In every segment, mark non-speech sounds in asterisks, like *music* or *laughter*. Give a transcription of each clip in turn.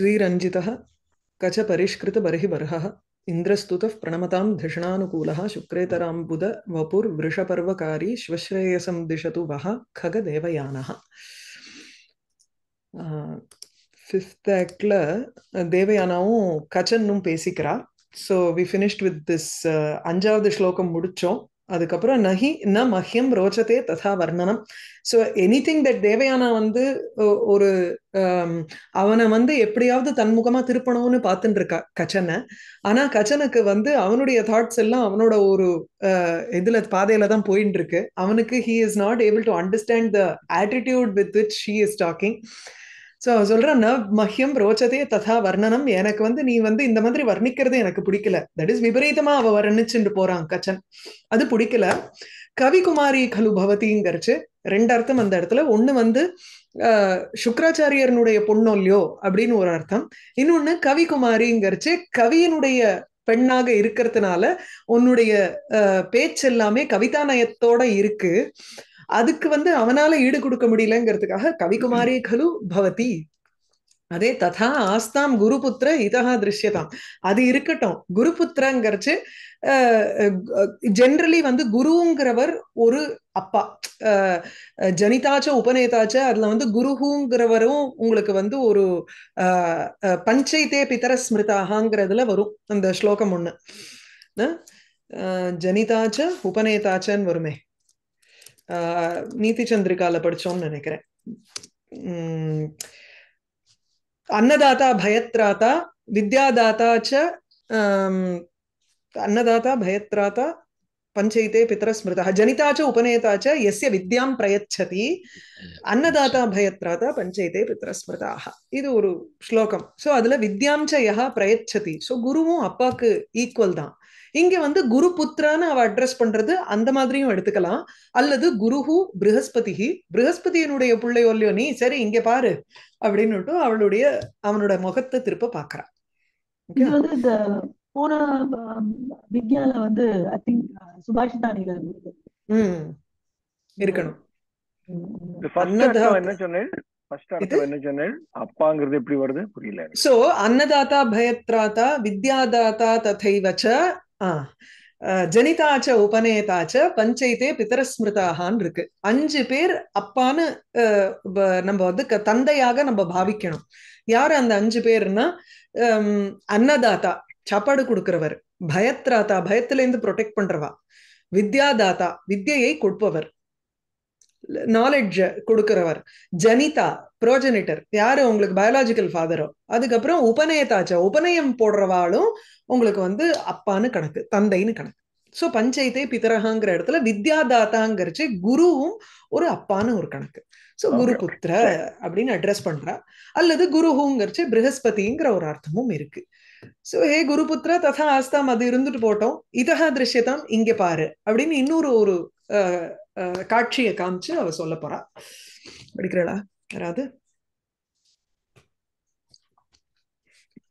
श्रीरञ्जितः कच परिष्कृतबर्हिबर्हः इन्द्रस्तुतः प्रणमतां धिषणानुकूलः शुक्रेतराम्बुद वपुर्वृषपर्वकारी श्वश्रेयसं दिशतु वः खगदेवयानः ஃபிஃப்த் ஆக்டில் தேவயானாவும் கச்சன்னும் பேசிக்கிறா so we finished with this அஞ்சாவது ஸ்லோகம் முடித்தோம் அதுக்கப்புறம் நஹி ந மஹ்யம் ரோச்சதே ததா வர்ணனம். So anything that Devayani வந்து ஒரு அவனை வந்து எப்படியாவது தன்முகமா திருப்பணும்னு பார்த்துட்டு இருக்கா கச்சனை. ஆனா கச்சனுக்கு வந்து அவனுடைய தாட்ஸ் எல்லாம் அவனோட ஒரு இதுல பாதையில தான் போயிட்டு இருக்கு அவனுக்கு he is not able to understand the attitude with which she is talking so அவன் மஹ்யம் ரோச்சதே ததா வர்ணனம். எனக்கு வந்து நீ வந்து இந்த மாதிரி வர்ணிக்கிறது எனக்கு பிடிக்கல. தட் இஸ் விபரீதமா அவ வர்ணிச்சுட்டு போறான் கச்சன். அது பிடிக்கல. கவிகுமாரி கலு பவதிங்கிறச்சு ரெண்டு அர்த்தம் அந்த இடத்துல. ஒண்ணு வந்து சுக்கராச்சாரியனுடைய பொண்ணொல்லியோ அப்படின்னு ஒரு அர்த்தம். இன்னொன்னு கவிகுமாரிங்கிறச்சு கவியினுடைய பெண்ணாக இருக்கிறதுனால உன்னுடைய பேச்சு எல்லாமே கவிதா நயத்தோட இருக்கு. அதுக்கு வந்து அவனால ஈடு கொடுக்க முடியலங்கிறதுக்காக கவிகுமாரி கலு பவதி. அதே ததா ஆஸ்தாம் குருபுத்திர இதஹா திருஷ்யதாம். அது இருக்கட்டும். குருபுத்திரங்கிறச்சு ஜென்ரலி வந்து குருங்கிறவர் ஒரு அப்பா. ஜனிதாச்ச உபநேதாச்ச அதுல வந்து குருஹுங்கிறவரும் உங்களுக்கு வந்து ஒரு பஞ்சைத்தே பிதர ஸ்மிருதாகாங்கிறதுல வரும் அந்த ஸ்லோகம் ஒண்ணு. ஜனிதாச்ச உபநேதாச்சன்னு வருமே. நீதி சந்திரிகால படிச்சோம்னு நினைக்கிறேன். அன்னதாத்தா பயத்ராத்தா வித்யாதாத்தா ச அன்னதாத்தா பயத்ராத்தா பஞ்சைத்தே பித்தரஸ்மிருதா ஜனிதா ச உபநேதா ச எஸ்ய வித்யாம் பிரயச்சதி அன்னதாத்தா பயத்ராத்தா பஞ்சைத்தே பித்தரஸ்மிருதாக இது ஒரு ஸ்லோகம். சோ அதுல வித்யாம் ச யா பிரயச்சதி. ஸோ குருவும் அப்பாக்கு ஈக்குவல் தான். இங்க வந்து குரு புத்திரான்னு அவ அட்ரஸ் பண்றது அந்த மாதிரியும் எடுத்துக்கலாம். அல்லது குருஹு பிருகஸ்பதி பிருகஸ்பதியினுடைய பிள்ளையோல்லையோ நீ? சரி இங்க பாரு. அப்படின்னுட்டு அவளுடைய அவனோட முகத்தை திருப்ப பாக்குறா. இது வந்து இந்த போன வித்யால வந்து ஐ திங்க் சுபாஷிதானில ம். இருக்கணும். என்ன சொன்னேன்? என்ன சொன்னேன்? அப்பாங்கிறது எப்படி வருது? புரியல சோ அன்னதாத்தா பயத்ராத்தா வித்யாதாத்தா ததைவச்ச ஜனிதாச்ச உபநேதாச்ச பஞ்சைத்தே பிதரஸ்மிருதாகான்னு இருக்கு. அஞ்சு பேர் அப்பான்னு நம்ம வந்து தந்தையாக நம்ம பாவிக்கணும். யார் அந்த அஞ்சு பேர்னா அன்னதாத்தா சாப்பாடு கொடுக்கிறவர். பயத்ராத்தா பயத்துல இருந்து ப்ரொடெக்ட் பண்றவா. வித்யாதாத்தா வித்யை கொடுப்பவர். நாலேஜ் கொடுக்கிறவர். ஜனிதா ப்ரோஜனிட்டர் யாரு? உங்களுக்கு பயாலாஜிக்கல் ஃபாதரோ அதுக்கப்புறம் உபநயத்தாச்சா உபநயம் போடுறவாளும் உங்களுக்கு வந்து அப்பான்னு கணக்கு தந்தைன்னு கணக்கு. ஸோ பஞ்சாயத்தே பிதரகாங்கிற இடத்துல வித்யாதாத்தாங்கிறச்சு குருவும் ஒரு அப்பான்னு ஒரு கணக்கு. ஸோ குரு புத்திர அப்படின்னு அட்ரஸ் பண்றா. அல்லது குருஹுங்கிறச்சு பிருகஸ்பதிங்கிற ஒரு அர்த்தமும் இருக்கு. ஸோ ஹே குருபுத்திர ததா ஆஸ்தாம் அது இருந்துட்டு போட்டோம். இதஹா திருஷ்யதாம் இங்க பாரு அப்படின்னு இன்னொரு ஒரு காட்சியை காமிச்சு அவ சொல்ல போறா. படிக்கிறாளா? யாராவது?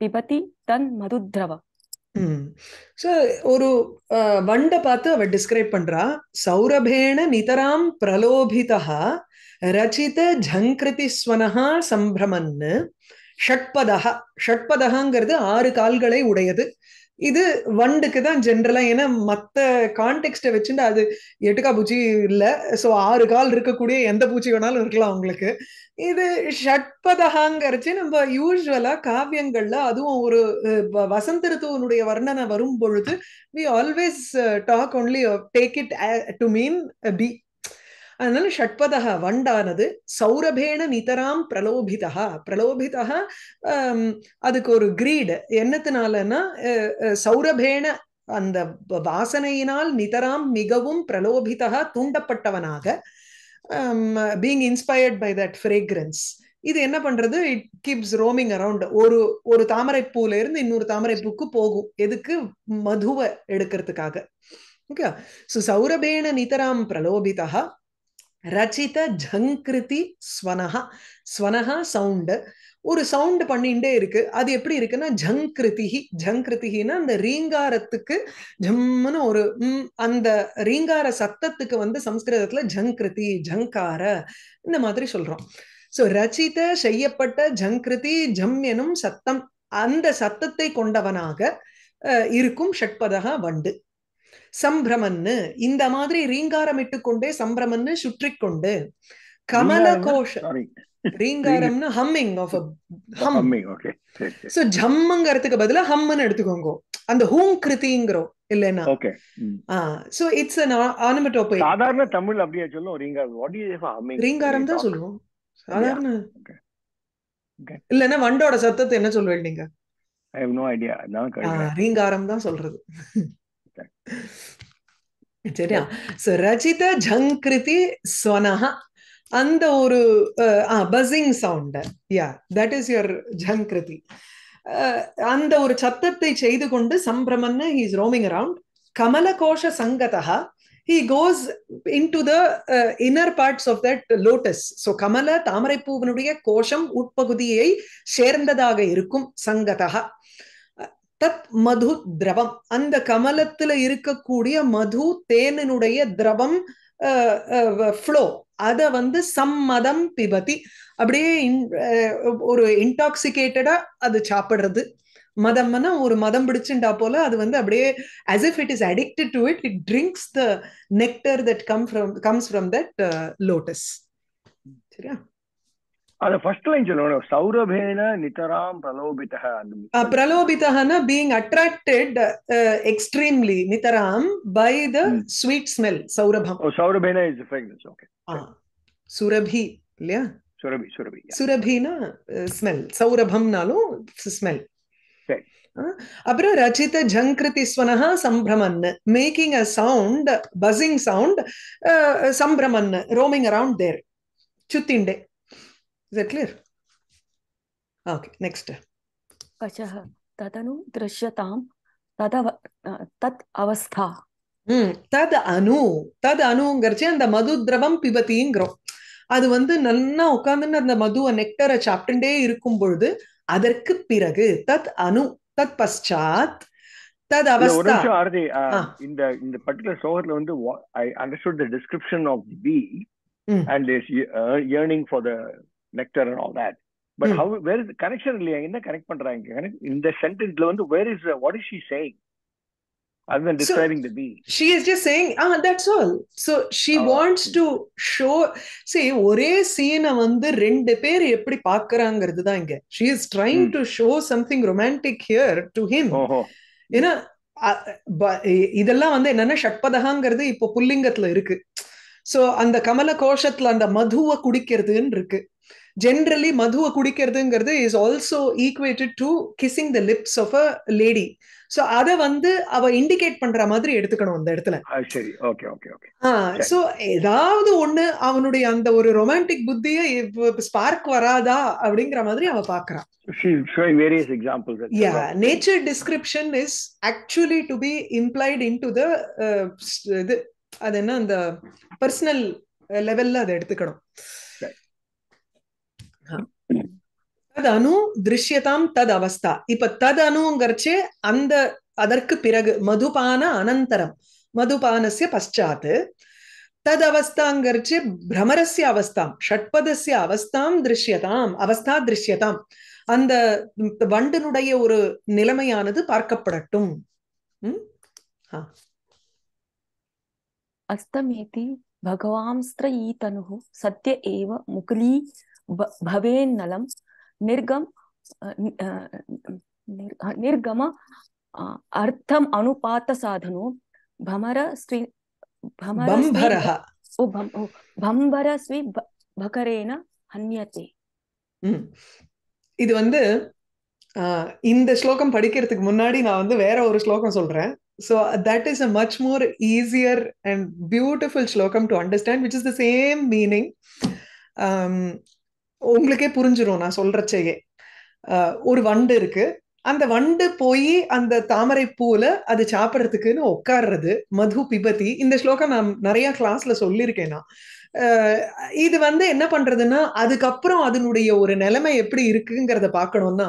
பிபதி தன் மதுத்ரவ. சோ ஒரு வண்ட பார்த்து அவ டிஸ்கிரைப் பண்றா. சௌரபேண நிதராம் பிரலோபிதா ரச்சித ஜங்கிருதி ஸ்வனஹா சம்பிரமன்னு. ஷட்பதா ஷட்பதகாங்கிறது ஆறு கால்களை உடையது. இது வண்டுக்கு தான் ஜென்ரலா ஏன்னா மத்த கான்டெக்ட வச்சுட்டு அது எட்டுக்கா பூச்சி இல்ல. சோ ஆறு கால் இருக்கக்கூடிய எந்த பூச்சி வேணாலும் இருக்கலாம் உங்களுக்கு இது ஷட்பதகாங்கிறச்சு நம்ம யூஸ்வலா காவியங்கள்ல அதுவும் ஒரு வசந்த ரித்துவனுடைய வர்ணனை வரும் பொழுது we always talk only take it to mean bee அதனால ஷட்பதா வண்டானது சௌரபேண நிதராம் பிரலோபிதா பிரலோபிதா அதுக்கு ஒரு கிரீடு. என்னத்தினாலன்னா சௌரபேண அந்த வாசனையினால் நிதராம் மிகவும் பிரலோபிதா தூண்டப்பட்டவனாக being inspired by that fragrance இது என்ன பண்றது? இட் கீப்ஸ் ரோமிங் அரவுண்ட் ஒரு ஒரு தாமரைப்பூல இருந்து இன்னொரு தாமரை பூக்கு போகும். எதுக்கு? மதுவை எடுக்கிறதுக்காக. ஓகே சோ சௌரபேண நிதராம் பிரலோபிதா ரச்சித ஜங்கிருதி ஸ்வனஹா. ஸ்வனஹா சவுண்டு. ஒரு சவுண்டு பண்ணிட்டே இருக்கு. அது எப்படி இருக்குன்னா ஜங்கிருதிஹி. ஜங்கிருதிஹின்னா அந்த ரீங்காரத்துக்கு ஜம்முன்னு ஒரு அந்த ரீங்கார சத்தத்துக்கு வந்து சம்ஸ்கிருதத்துல ஜங்கிருதி ஜங்கார இந்த மாதிரி சொல்றோம். சோ ரச்சித செய்யப்பட்ட ஜங்கிருதி ஜம் எனும் சத்தம். அந்த சத்தத்தை கொண்டவனாக அஹ், இருக்கும் ஷட்பதகா வண்டு. சம்பிரமன்னு இந்த மாதிரி ரீங்காரமிட்டு கொண்டே சம்பிரமன்னு சுற்றி கொண்டு கமல கோஷ சாரி ரீங்காரம்னு ஹம்மிங் ஆஃப் ஹம். கம்மி ஓகே சோ ஜம்முங்கிறதுக்கு பதிலா ஹம்னு எடுத்துக்கோங்க. அந்த ஹூம் கிருதிங்கிறோம் இல்லைன்னா. Okay so it's an onomatopoeia சாதாரண தமிழ் அப்படியே வாட் இஸ் ஹம்மிங் ரீங்காரம் தான் சொல்லுவோம். சாதாரண வண்டோட சத்தத்தை என்ன சொல்லுவேன் நீங்க? ஐ ஹவ் நோ ஐடியா ரீங்காரம் தான் சொல்றது. சரியா? சோ ரச்சித ஜங்கிருதி ஸ்வனஹா. அந்த ஒரு buzzing sound yeah that is your ஜங்கிருதி. அஹ், அந்த ஒரு சத்தத்தை செய்து கொண்டு சம்பிரமன்னு ஹீஸ் ரோமிங் அரவுண்ட் கமலகோஷ சங்கதா he goes into the inner parts of that lotus so கமல தாமரைப்பூவனுடைய கோஷம் உட்பகுதியை சேர்ந்ததாக இருக்கும் சங்கதா தத் மது திரவம். அந்த கமலத்துல இருக்கக்கூடிய மது தேனினுடைய திரவம் ஃப்ளோ அத வந்து சம்மதம் பிபதி. அப்படியே ஒரு இன்டாக்சிகேட்டடா அது சாப்பிடுறது. மதம்னா ஒரு மதம் பிடிச்சுண்டா போல அது வந்து அப்படியே as if it is addicted to it it drinks the nectar that come from comes from that lotus சரியா? அத ஃபர்ஸ்ட் லைன் சொல்லணும் சௌரபேன நிதராம் பிரலோபிதः அந்த Uh, pralobitahana being attracted uh, extremely nitaram by the Hmm. sweet smell saurabham oh சௌரபேன is fragrance okay ah, surabhi இல்லையா சுரபி சுரபி சுரபினா smell சௌரபம்னாலும் ஸ்மெல் சரி. அப்புறம் ரச்சித ஜங்கிருதி ஸ்வனஹா சம்பிரமன் making a sound buzzing sound சம்பிரமன் roaming around there சுத்திண்டே Is that clear? Okay, next. Kachah tadanu drishyatam தத் அவஸ்தா ம் தத் அணு தத் அணுங்கிறச்சு அந்த மது திரவம் பிபத்திங்கிறோம். அது வந்து நல்லா உட்காந்துன்னு அந்த மதுவை நெக்டரை சாப்பிட்டுட்டே இருக்கும் பொழுது அதற்கு பிறகு தத் அணு தத் பశ్చాத் தத் அவஸ்தா. இந்த இந்த பர்టిక్యులர் சோகர்ல வந்து I understood the description of bee and is yearning for the nectar and all that but. How where is connection இல்லையா? என்ன கனெக்ட் பண்றாங்க? இந்த சென்டென்ஸ்ல வந்து where is what is she saying other than So- describing the bee. she is just saying ah that's all. So she Oh. wants to show see ஒரே சீனை வந்து ரெண்டு பேர் எப்படி பாக்குறாங்கிறது தான் இங்க. She is trying ம். to show something romantic here to him. ஓஹோ. ஏன்னா இதெல்லாம் வந்து என்னன்னா ஷட்பதகாங்கிறது இப்போ புல்லிங்கத்துல இருக்கு. சோ அந்த கமல கோஷத்துல அந்த மதுவை குடிக்கிறதுன்னு இருக்கு. ஜென்ரலி மதுவை குடிக்கிறதுங்கிறது is also equated to kissing the lips of a lady so அத வந்து அவ இண்டிகேட் பண்ற மாதிரி எடுத்துக்கணும் அந்த இடத்துல சரி ஓகே ஓகே ஓகே. சோ ஏதாவது ஒண்ணு அவனுடைய அந்த ஒரு ரொமான்டிக் புத்திய ஸ்பார்க் வராதா அப்படிங்கிற மாதிரி அவ பாக்குறான் various examples at yeah nature description is actually to be implied into the st- இது அது என்ன அந்த பர்சனல் லெவல்ல அதை எடுத்துக்கணும். தது திருஷ்யதாம் தது அவஸ்தா. இப்ப தது அணுங்கிறச்சு அந்த அதற்கு பிறகு மதுபான அனந்தரம். மதுபானசிய பஷாத் தது அவஸ்தாங்கிறச்சு பிரமரஸ்ய அவஸ்தாம். ஷட்பதஸ்ய அவஸ்தாம் திருஷ்யதாம். அவஸ்தா திருஷ்யதாம். அந்த வண்டனுடைய ஒரு நிலைமையானது பார்க்கப்படட்டும். அஸ்தமேதி பகவாம்ஸ்திர ஈ தனு சத்திய ஏவ முகுலி பவேன் நலம் நிர்கம் நிர்கம அர்த்தம் அனுபாத்த சாதனோ பமர ஸ்ரீ பம்பர ஸ்ரீ பகரேன ஹன்யத்தே இது வந்து இந்த ஸ்லோகம் படிக்கிறதுக்கு முன்னாடி நான் வந்து வேற ஒரு ஸ்லோகம் சொல்றேன். So that is a much more easier and beautiful ஸ்லோகம் to understand which is the same meaning உங்களுக்கே புரிஞ்சிடும் நான் சொல்றச்சேயே. ஒரு வண்டு இருக்கு. அந்த வண்டு போய் அந்த தாமரை பூல அது சாப்பிட்றதுக்குன்னு உட்கார்றது மது பிபதி இந்த ஸ்லோகம் நான் நிறைய கிளாஸ்ல சொல்லியிருக்கேன் நான். இது வந்து என்ன பண்றதுன்னா அதுக்கப்புறம் அதனுடைய ஒரு நிலைமை எப்படி இருக்குங்கிறத பார்க்கணும்னா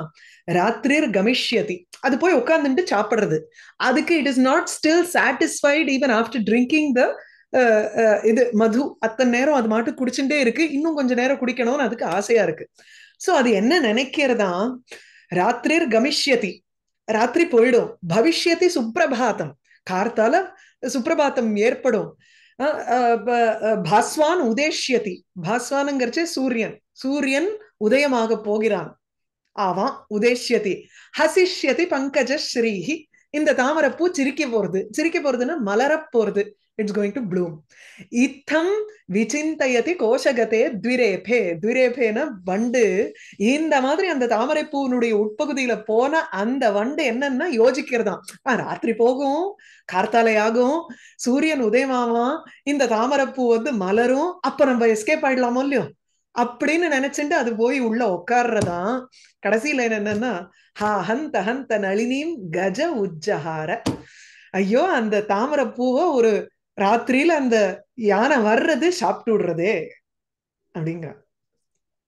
ராத்திரிர் கமிஷ்யதி. அது போய் உட்காந்துட்டு சாப்பிட்றது. அதுக்கு it is not still satisfied even after drinking the இது மது அத்தனை நேரம் அது மாட்டு குடிச்சுட்டே இருக்கு. இன்னும் கொஞ்ச நேரம் குடிக்கணும்னு அதுக்கு ஆசையா இருக்கு. சோ அது என்ன நினைக்கிறதா? ராத்திரிர் கமிஷ்யதி. ராத்திரி போயிடும். பவிஷ்யதி சுப்பிரபாதம் கார்த்தால சுப்பிரபாதம் ஏற்படும். அஹ் அஹ் பாஸ்வான் உதேஷ்யதி. பாஸ்வானுங்கிறச்சே சூரியன். சூரியன் உதயமாக போகிறான். ஆவான் உதேஷ்யதி. ஹசிஷ்யதி பங்கஜ ஸ்ரீஹி இந்த தாமரைப்பூ சிரிக்க போறது சிரிக்க போறதுன்னா மலரப் போறது. இட்ஸ் கோயிங் டு ப்ளூம் இத்தம் விசிந்தயதி கோஷகத்தே துவிரேபே. த்விரேபேன வண்டு. இந்த மாதிரி அந்த தாமரைப்பூனுடைய உட்பகுதியில போன அந்த வண்டு என்னன்னா யோசிக்கிறதாம் ராத்திரி போகும் கார்த்தாலை ஆகும் சூரியன் உதயமாவான் இந்த தாமரைப்பூ வந்து மலரும் அப்ப நம்ம எஸ்கேப் ஆயிடலாமோ இல்லையோ? அப்படின்னு நினைச்சுட்டு அது போய் உள்ள உட்கார்றதான் கடைசியில என்னன்னா ஹா ஹந்த ஹந்த நளினியும் கஜ உஜ்ஜஹார. ஐயோ அந்த தாமரை பூவை ஒரு ராத்திரியில அந்த யானை வர்றது சாப்பிட்டு விடுறதே அப்படிங்கிற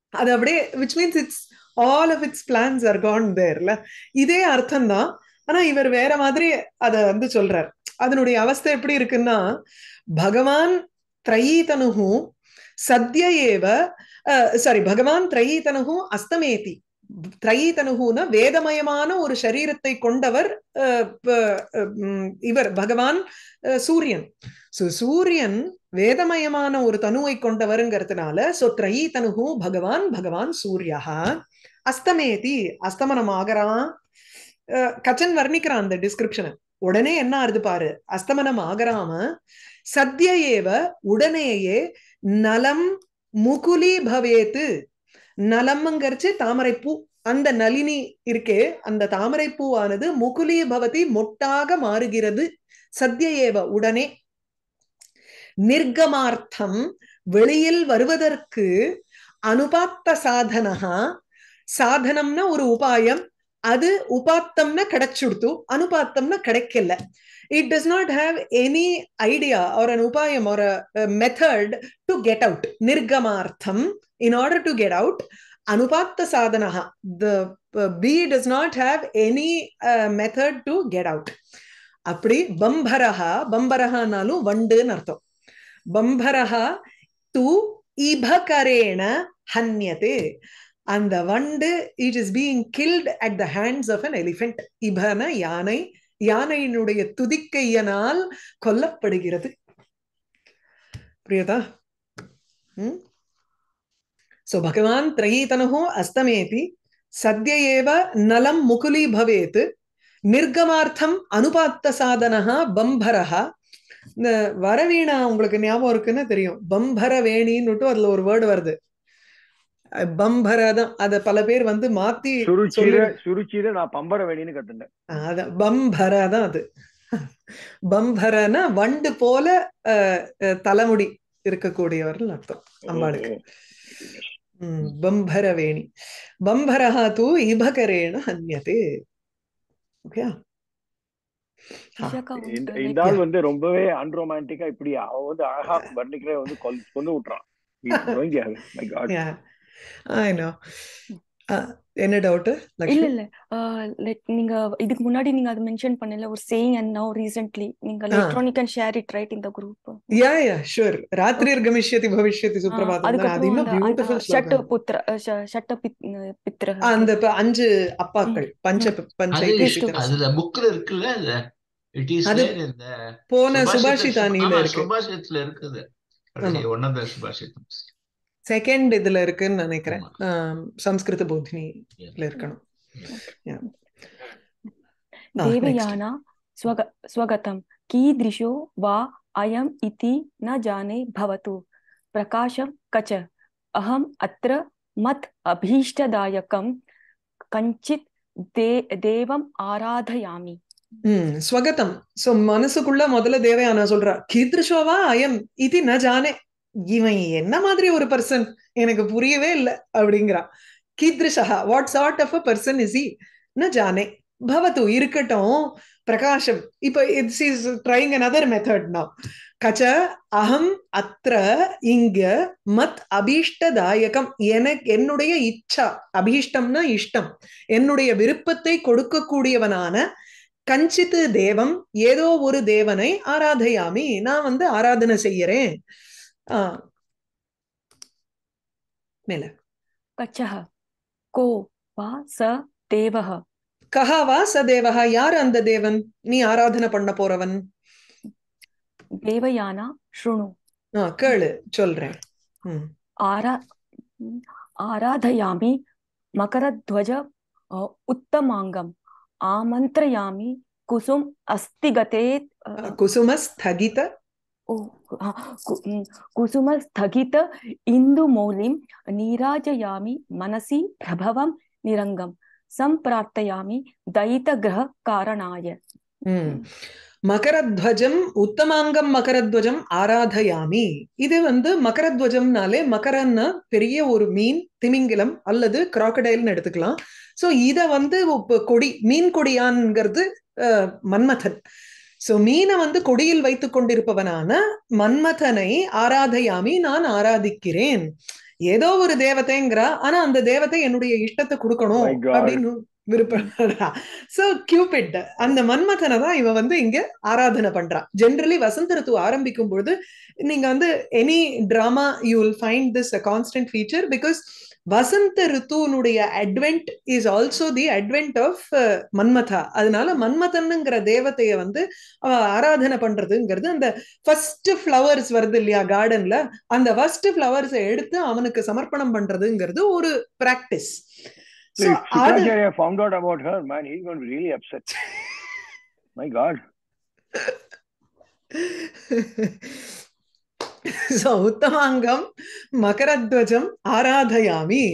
அது அப்படியே which means it's all of its plans are gone தேர்ல இதே அர்த்தம் தான் ஆனா இவர் வேற மாதிரி அத வந்து சொல்றார். அதனுடைய அவஸ்தை எப்படி இருக்குன்னா பகவான் திரையீதனுகும் சத்ய ஏவ சாரி பகவான் திரையீதனுகு அஸ்தமேதி திரையீதனுகுன வேதமயமான ஒரு சரீரத்தை கொண்டவர் அஹ், இவர் பகவான் அஹ், சூரியன். சோ சூரியன் வேதமயமான ஒரு தனுவை கொண்டவருங்கிறதுனால சோ திரையீதனுகு பகவான் பகவான் சூர்யா. அஸ்தமேதி அஸ்தமனம் ஆகறான் அஹ், கச்சன் வர்ணிக்கிறான் அந்த டிஸ்கிரிப்ஷனை உடனே என்ன ஆறுது பாரு அஸ்தமனம் ஆகராம சத்ய ஏவ உடனேயே நலம் முகுலி பவேத்து. நலம்ங்கிறச்சு தாமரைப்பூ. அந்த நளினி இருக்கே அந்த தாமரைப்பூவானது முகுலி பவதி மொட்டாக மாறுகிறது. சத்திய ஏவ உடனே. நிர்கமார்த்தம் வெளியில் வருவதற்கு அனுபாத்த சாதனகா சாதனம்னா ஒரு உபாயம். அது உபாத்தம்னா கிடைச்சுடுத்து அனுபாத்தம்னா கிடைக்கல. it does not have any idea or an உபாயம் or method to get out நிர்கமார்த்தம் in order to get out anupatta sadhanaha the uh, bee does not have any uh, method to get out அப்படி பம்பரஹா பம்பரஹானாலும் வண்டுன்னு அர்த்தம் பம்பரஹா து இபகரேண ஹன்யதே அந்த வண்டு it is being killed at the hands of an elephant இபன யானை யானையினுடைய துதிக்கையனால் கொல்லப்படுகிறது. பிரியதா? உம் so பகவான் திரையீதனோ அஸ்தமேதி சத்ய ஏவ நலம் முகுலி பவேத் நிர்கமார்த்தம் அனுபாத்த சாதனா பம்பரஹா. இந்த வரவீணா உங்களுக்கு ஞாபகம் இருக்குன்னு தெரியும். பம்பர வேணின்னுட்டு அதுல ஒரு வேர்டு வருது. பம்பர தான் அத பல பேர் வந்து மாத்தி சுருச்சீர நான் பம்பர வேணின்னு கத்துட்டேன். அதான் பம்பர தான் அது. பம்பரனா வண்டு போல தலைமுடி இருக்கக்கூடியவர்கள் அர்த்தம் அம்பாளுக்கு. பம்பரவேணி பம்பரஹா தூ இபகரேண ஹன்யதே ஓகே? இந்த ஆள் வந்து ரொம்பவே அன்ரொமான்டிக்கா இப்படி அவன் வந்து அழகா *laughs* வர்ணிக்கிற வந்து கொல் கொண்டு விட்டுறான் ஐ நோ என்ன டவுட் இல்ல இல்ல. லைக் நீங்க இதுக்கு முன்னாடி நீங்க அது மென்ஷன் பண்ணல ஒரு சேயிங் அண்ட் நவ ரீசென்ட்லி நீங்க. Later can share it right இந்த குரூப் யா யா ஷூர் ராத்திரிர் கமிஷ்யதி பவிஷ்யதி சுப்ரபாதம் அது இன்னும் பியூட்டிஃபுல் ஷட் ஸ்லோகம் புத்திர ஷட்ட பித்ர அந்த அஞ்சு அப்பாக்கள் பஞ்ச. பிதரஸ். அதுல புக்ல இருக்குல்ல அது? இட் இஸ் போன சுபாஷித சுபாஷிதானில இருக்கு. சுபாஷிதத்துல இருக்குது. ஒன் ஆஃப் த சுபாஷிதம். செகண்ட் இதுல இருக்குன்னு நினைக்கிறேன். சம்ஸ்கிருத போதினில இருக்கணும். தேவயானா ஸ்வகதம். கீதிருஷோ வா அயம் இதி ந ஜானே பவத்து. பிரகாஷம் கச்ச. அகம் அத்ர மத் அபீஷ்டதாயகம். கஞ்சித் தே தேவம் ஆராதயாமி. ஸ்வகதம். சோ மனசுக்குள்ள முதல்ல தேவயானா சொல்றா. கீதிருஷோவா அயம் இது ந ஜானே. இவன் என்ன மாதிரி ஒரு பர்சன் எனக்கு புரியவே இல்லை அப்படிங்கிறான். கீத்ரிஷா what sort of a person is இ ந ஜானே. பவத்து இருக்கட்டும் பிரகாஷம். இப்ப it's is trying another method now. கச்ச அகம் அத்திர இங்க மத் அபீஷ்டதாயகம். எனக்கு என்னுடைய இச்சா. அபீஷ்டம்னா இஷ்டம். என்னுடைய விருப்பத்தை கொடுக்கக்கூடியவனான கஞ்சித்து தேவம் ஏதோ ஒரு தேவனை ஆராதையாமி. நான் வந்து ஆராதனை செய்யறேன். ஆஹ் மேல கச்சः को वा स देवः கஹாவா சதேவஹா யார் அந்த தேவன் நீ ஆராதனை பண்ண போறவன் देवयाना शृणु ஆ, கேளு சொல்றேன் ம். आरा आराधयामि मकरध्वज अ, उत्तमाङ्गम् आमन्त्रयामि कुसुम ஓ குசும ஸ்தகித இந்து மௌலிம் நீராஜயாமி மனசி பிரபவம் நிரங்கம் சம்பிரார்த்தயாமி தைத கிரக காரணாய மகரத்வஜம் உத்தமாங்கம் மகரத்வஜம் ஆராதயாமி இது வந்து மகரத்வஜம்னாலே மகரன்னா பெரிய ஒரு மீன் திமிங்கிலம் அல்லது கிராக்கடைல்னு எடுத்துக்கலாம் சோ இத வந்து கொடி மீன் கொடியான்ங்கிறது மன்மதன் சோ மீனை வந்து கொடியில் வைத்துக் கொண்டிருப்பவனான மன்மதனை ஆராதயாமி நான் ஆராதிக்கிறேன். ஏதோ ஒரு தேவதைங்கிறா ஆனா அந்த தேவதை என்னுடைய இஷ்டத்தை கொடுக்கணும். அப்படின்னு விருப்பப்படுறா. சோ கியூபிட் அந்த மன்மதனை தான் இவ வந்து இங்க ஆராதனை பண்றா. ஜென்ரலி வசந்த ரித்து ஆரம்பிக்கும் பொழுது நீங்க வந்து any drama you will find this constant feature because Vasantha ரித்துனுடைய advent is also the advent of Manmatha அதனால மன்மதன்ங்கிற தேவதைய வந்து அவ ஆராதனை பண்றதுங்கிறது அந்த ஃபர்ஸ்ட் ஃப்ளவர்ஸ் வருது இல்லையா கார்டன்ல அந்த ஃபர்ஸ்ட் ஃப்ளவர்ஸை எடுத்து அவனுக்கு சமர்ப்பணம் பண்றதுங்கிறது ஒரு practice So if Shukacharya found out about her, man, he's going to be really upset. *laughs* My God. *laughs* So ఉత్తమాంగం మకరధ్వజం ఆరాధయామి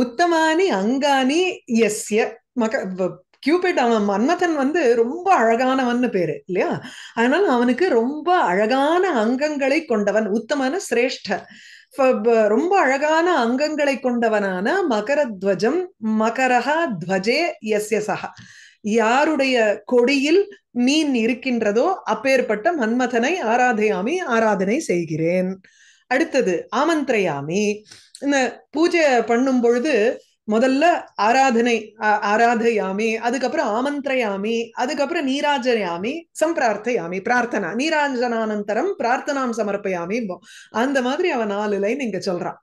ఉత్తమాని అంగాని ఎస్య மக கியூபிட் அவன் மன்மதன் வந்து ரொம்ப அழகானவன்னு பேரு இல்லையா அதனால அவனுக்கு ரொம்ப அழகான அங்கங்களை கொண்டவன் உத்தமன சிரேஷ்ட ஃப- ப- ரொம்ப அழகான அங்கங்களை கொண்டவனான மகரத்வஜம் மகரஹா துவஜே எஸ்ய சஹ யாருடைய கொடியில் மீன் இருக்கின்றதோ அப்பேற்பட்ட மன்மதனை ஆராதையாமி ஆராதனை செய்கிறேன். அடுத்தது ஆமந்திரயாமி. இந்த பூஜை பண்ணும் பொழுது முதல்ல ஆராதனை ஆ- ஆராதயாமி அதுக்கப்புறம் ஆமந்திரயாமி அதுக்கப்புறம் நீராஜயாமி சம்பிரார்த்தையாமி பிரார்த்தனா நீராஜனானந்தரம் பிரார்த்தனாம் சமர்ப்பயாமி அந்த மாதிரி அவன் நாலு லைன் இங்க சொல்றான்.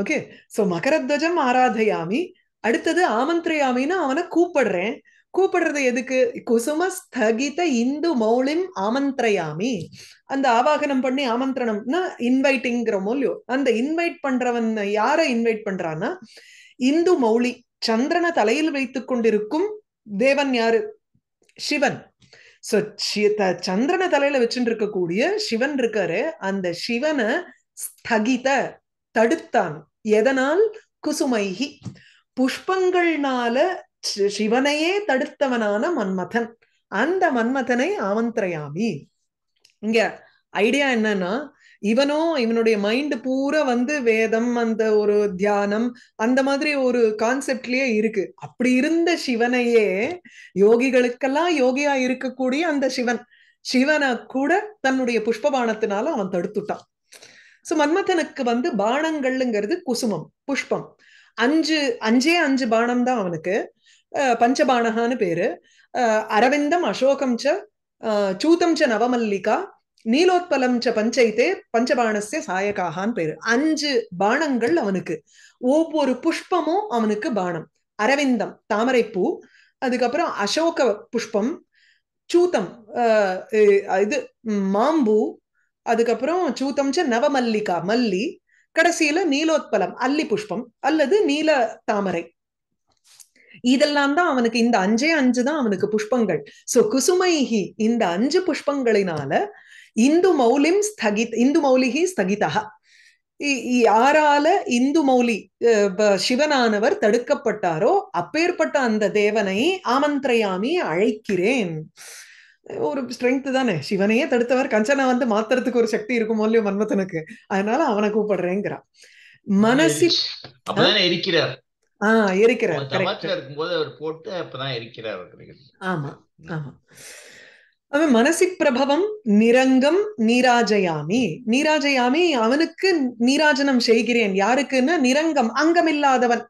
ஓகே? சோ மகரத்வஜம் ஆராதயாமி. அடுத்தது ஆமந்திரயாமின்னு அவனை கூப்பிடுறேன். கூப்பிடுறது எதுக்கு? குசும ஸ்தகித இந்து மௌலிம் ஆமந்திரயாமி. அந்த ஆவாகனம் பண்ணி ஆமந்திரணம்னா இன்வைட்டிங்கிற மூலியம் அந்த இன்வைட் பண்றவன் யாரை இன்வைட் பண்றான்னா இந்து மௌலி. சந்திரனை தலையில் வைத்துக் கொண்டிருக்கும் தேவன் யாரு? சிவன். சோ சந்திரனை தலையில வச்சுட்டு இருக்கக்கூடிய சிவன் இருக்காரு. அந்த சிவனை ஸ்தகித தடுத்தான். எதனால்? குசுமைகி புஷ்பங்கள்னால சிவனையே தடுத்தவனான மன்மதன். அந்த மன்மதனை ஆமந்திரயாமி. இங்க ஐடியா என்னன்னா இவனும் இவனுடைய மைண்ட் பூரா வந்து வேதம் அந்த ஒரு தியானம் அந்த மாதிரி ஒரு கான்செப்ட்லயே இருக்கு. அப்படி இருந்த சிவனையே யோகிகளுக்கெல்லாம் யோகியா இருக்கக்கூடிய அந்த சிவன். சிவனை கூட தன்னுடைய புஷ்பபானத்தினால அவன் தடுத்துட்டான். சோ மன்மதனுக்கு வந்து பானங்கள்ங்கிறது குசுமம் புஷ்பம். அஞ்சு அஞ்சே அஞ்சு பானம் தான் அவனுக்கு. பஞ்சபானகான்னு பேரு. அரவிந்தம் அசோகம் ச அஹ் சூதம் ச நவமல்லிகா நீலோத்பலம் ச பஞ்சைத்தே பஞ்சபாணஸ்ய சாயகாகான்னு பேரு. அஞ்சு பானங்கள் அவனுக்கு. ஒவ்வொரு புஷ்பமும் அவனுக்கு பானம். அரவிந்தம் தாமரைப்பூ அதுக்கப்புறம் அசோக புஷ்பம் சூதம் இது மாம்பூ அதுக்கப்புறம் சூதம் ச நவமல்லிகா மல்லி கடைசியில நீலோத்பலம் அல்லி புஷ்பம் அல்லது நீல தாமரை. இதெல்லாம் தான் அவனுக்கு இந்த அஞ்சே அஞ்சு தான் அவனுக்கு புஷ்பங்கள். சோ குசுமைஹி இந்த அஞ்சு புஷ்பங்களினால இந்து மௌலிம் ஸ்தகித் இந்து மௌலிகி ஸ்தகிதா யாரால இந்து மௌலி சிவனானவர் தடுக்கப்பட்டாரோ அப்பேற்பட்ட அந்த தேவனை ஆமந்திரயாமி அழைக்கிறேன். ஒரு ஸ்ட்ரென்த் தானே. சிவனையே தடுத்தவர் கஞ்சனை வந்து மாத்துறதுக்கு ஒரு சக்தி இருக்குமோ இல்லையோ மன்மதனுக்கு அதனால அவனை கூப்பிடுறேங்கிறான். மனசி அப்பதானே இருக்கிறார். ஆஹ் இருக்கிறார். கரெக்ட் தமாத்துல இருக்கும்போது அவர் போட்டு அப்பதான் இருக்கிறார் ஆமா ஆமா. அவன் மனசி பிரபவம் நிரங்கம் நீராஜயாமி. நீராஜயாமி அவனுக்கு நீராஜனம் செய்கிறேன். யாருக்குன்னா நிரங்கம் அங்கம் இல்லாதவன்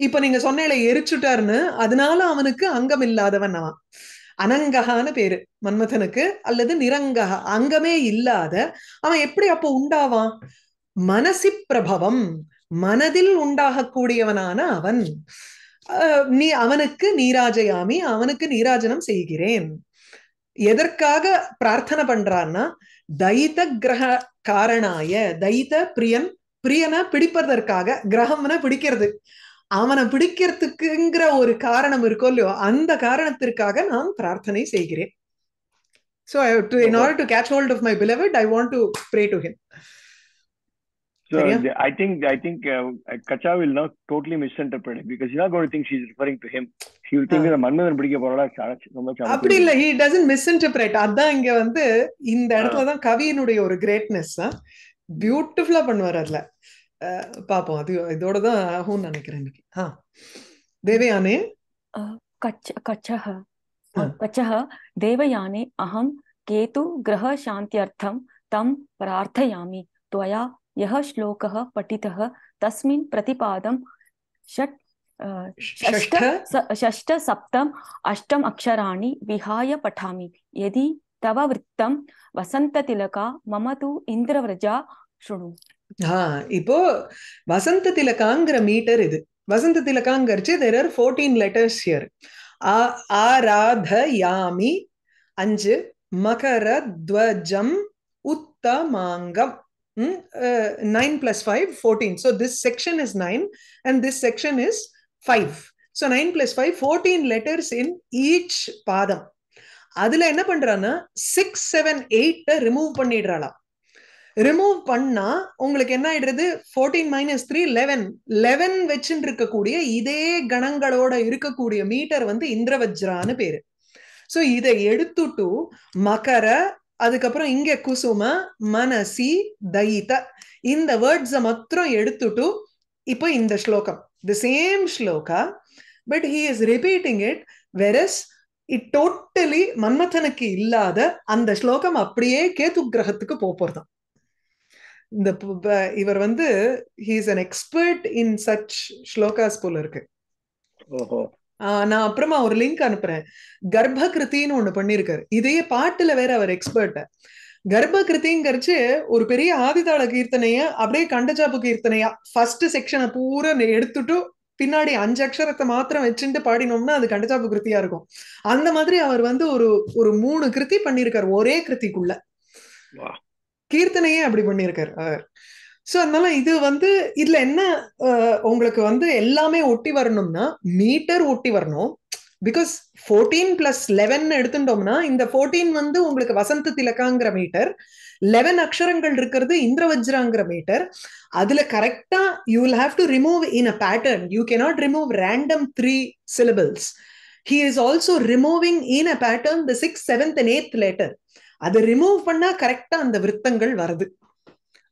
இப்ப நீங்க சொன்னேல எரிச்சுட்டாருன்னு அதனால அவனுக்கு அங்கம் இல்லாதவன் அவன். அனங்ககான்னு பேரு மன்மதனுக்கு அல்லது நிரங்ககா அங்கமே இல்லாத அவன் எப்படி அப்போ உண்டாவான்? மனசி பிரபவம் மனதில் உண்டாகக்கூடியவனான அவன். நீ அவனுக்கு நீராஜயாமி அவனுக்கு நீராஜனம் செய்கிறேன். எதற்காக பிரார்த்தனை பண்றான்னா தைத்த கிரக காரணாய தைத்த பிரியன் பிரியனை பிடிப்பதற்காக கிரகம்னா பிடிக்கிறது. அவனை பிடிக்கிறதுக்குங்கிற ஒரு காரணம் இருக்கோ இல்லையோ அந்த காரணத்திற்காக நான் பிரார்த்தனை செய்கிறேன். So I, to, in order to catch hold of my beloved, I want to pray to him. So the, I think I think uh, Kacha will not totally misinterpret it because he's not going to think she's referring to him. He will think that Manmathan பிடிக்க போறா ரொம்ப அப்படி இல்ல he doesn't misinterpret அதான் இங்க வந்து இந்த இடத்துல தான் கவியினுடைய ஒரு கிரேட்னஸ் பியூட்டிஃபுல்லா பண்ணுவார் அதுல பாப்போம் அது இதோட தான் ஆகும்னு நினைக்கிறேன் இன்னைக்கு ஆ தேவயானே कच्छ कच्छः कच्छः देवयाने अहं केतु ग्रहशान्त्यर्थं तं प्रार्थयामि त्वया यः श्लोकः पठितः तस्मिन् प्रतिपादं षट् षष्ठ षष्ठ सप्तम अष्टम अक्षराणि विहाय पठामि यदि तव वृत्तं वसन्ततिलका मम तु इन्द्रव्रजा शृणु இப்போ வசந்த திலகாங்கிற மீட்டர் இது வசந்த திலகாங்கிறச்சு there are fourteen letters here ஆராதயாமி அஞ்சு மகர துவஜம் உத்தமாங்கம் Mm, uh, Hmm? Uh, 9 plus 5, 14. So this section is 9 and this section is 5. So 9 plus 5, 14 letters in each பாதம் அதுல என்ன பண்றான்னா சிக்ஸ் செவன் எயிட்ட ரிமூவ் பண்ணிடுறாளாம் ரிமூவ் பண்ணா உங்களுக்கு என்ன ஆயிடுறது? Fourteen minus three eleven eleven வச்சுட்டு இருக்கக்கூடிய இதே கணங்களோட இருக்கக்கூடிய மீட்டர் வந்து இந்திரவஜ்ரான்னு பேரு. ஸோ இதை எடுத்துட்டு மகர அதுக்கப்புறம் இங்க குசும மனசி தைத இந்த வேர்ட்ஸை மாத்திரம் எடுத்துட்டு இப்போ இந்த ஸ்லோகம். The same shloka? But he is repeating it verse it totally மன்மதனுக்கு இல்லாத அந்த ஸ்லோகம் அப்படியே கேது கிரகத்துக்கு போறதாம். இந்த இவர் வந்து he is an expert in such slokas போல இருக்கு. ஓஹோ. நான் அப்புறமா ஒரு லிங்க் அனுப்புறேன். கர்ப்ப கிருத்தின்னு ஒண்ணு பண்ணிருக்காரு. இதையே பாட்டுல வேற அவர் எக்ஸ்பர்ட் கர்ப்ப கிருத்திங்கிறச்சு ஒரு பெரிய ஆதிதாள கீர்த்தனைய அப்படியே கண்டஜாப்பு கீர்த்தனையா. ஃபர்ஸ்ட் செக்ஷனை பூரா எடுத்துட்டு பின்னாடி அஞ்சு அக்ஷரத்தை மாத்திரம் வச்சுட்டு பாடினோம்னா அது கண்டஜாப்பு கிருத்தியா இருக்கும். அந்த மாதிரி அவர் வந்து ஒரு ஒரு மூணு கிருத்தி பண்ணிருக்காரு. ஒரே கிருத்திக்குள்ள. கீர்த்தனையே அப்படி பண்ணிருக்காரு அவர். சோ அதனால இது வந்து இதுல என்ன உங்களுக்கு வந்து எல்லாமே ஒட்டி வரணும்னா மீட்டர் ஒட்டி வரணும். பிகாஸ் ஃபோர்டீன் பிளஸ் லெவன் எடுத்துட்டோம்னா இந்த ஃபோர்டீன் வந்து உங்களுக்கு வசந்த திலக்காங்கிற மீட்டர் லெவன் அக்ஷரங்கள் இருக்கிறது இந்திரவஜ்ராங்கிற மீட்டர் அதுல கரெக்டா you will have to remove in a pattern you cannot remove random three syllables he is also removing in a pattern the six seventh and eighth later அதை remove பண்ணா கரெக்டா அந்த விருத்தங்கள் வருது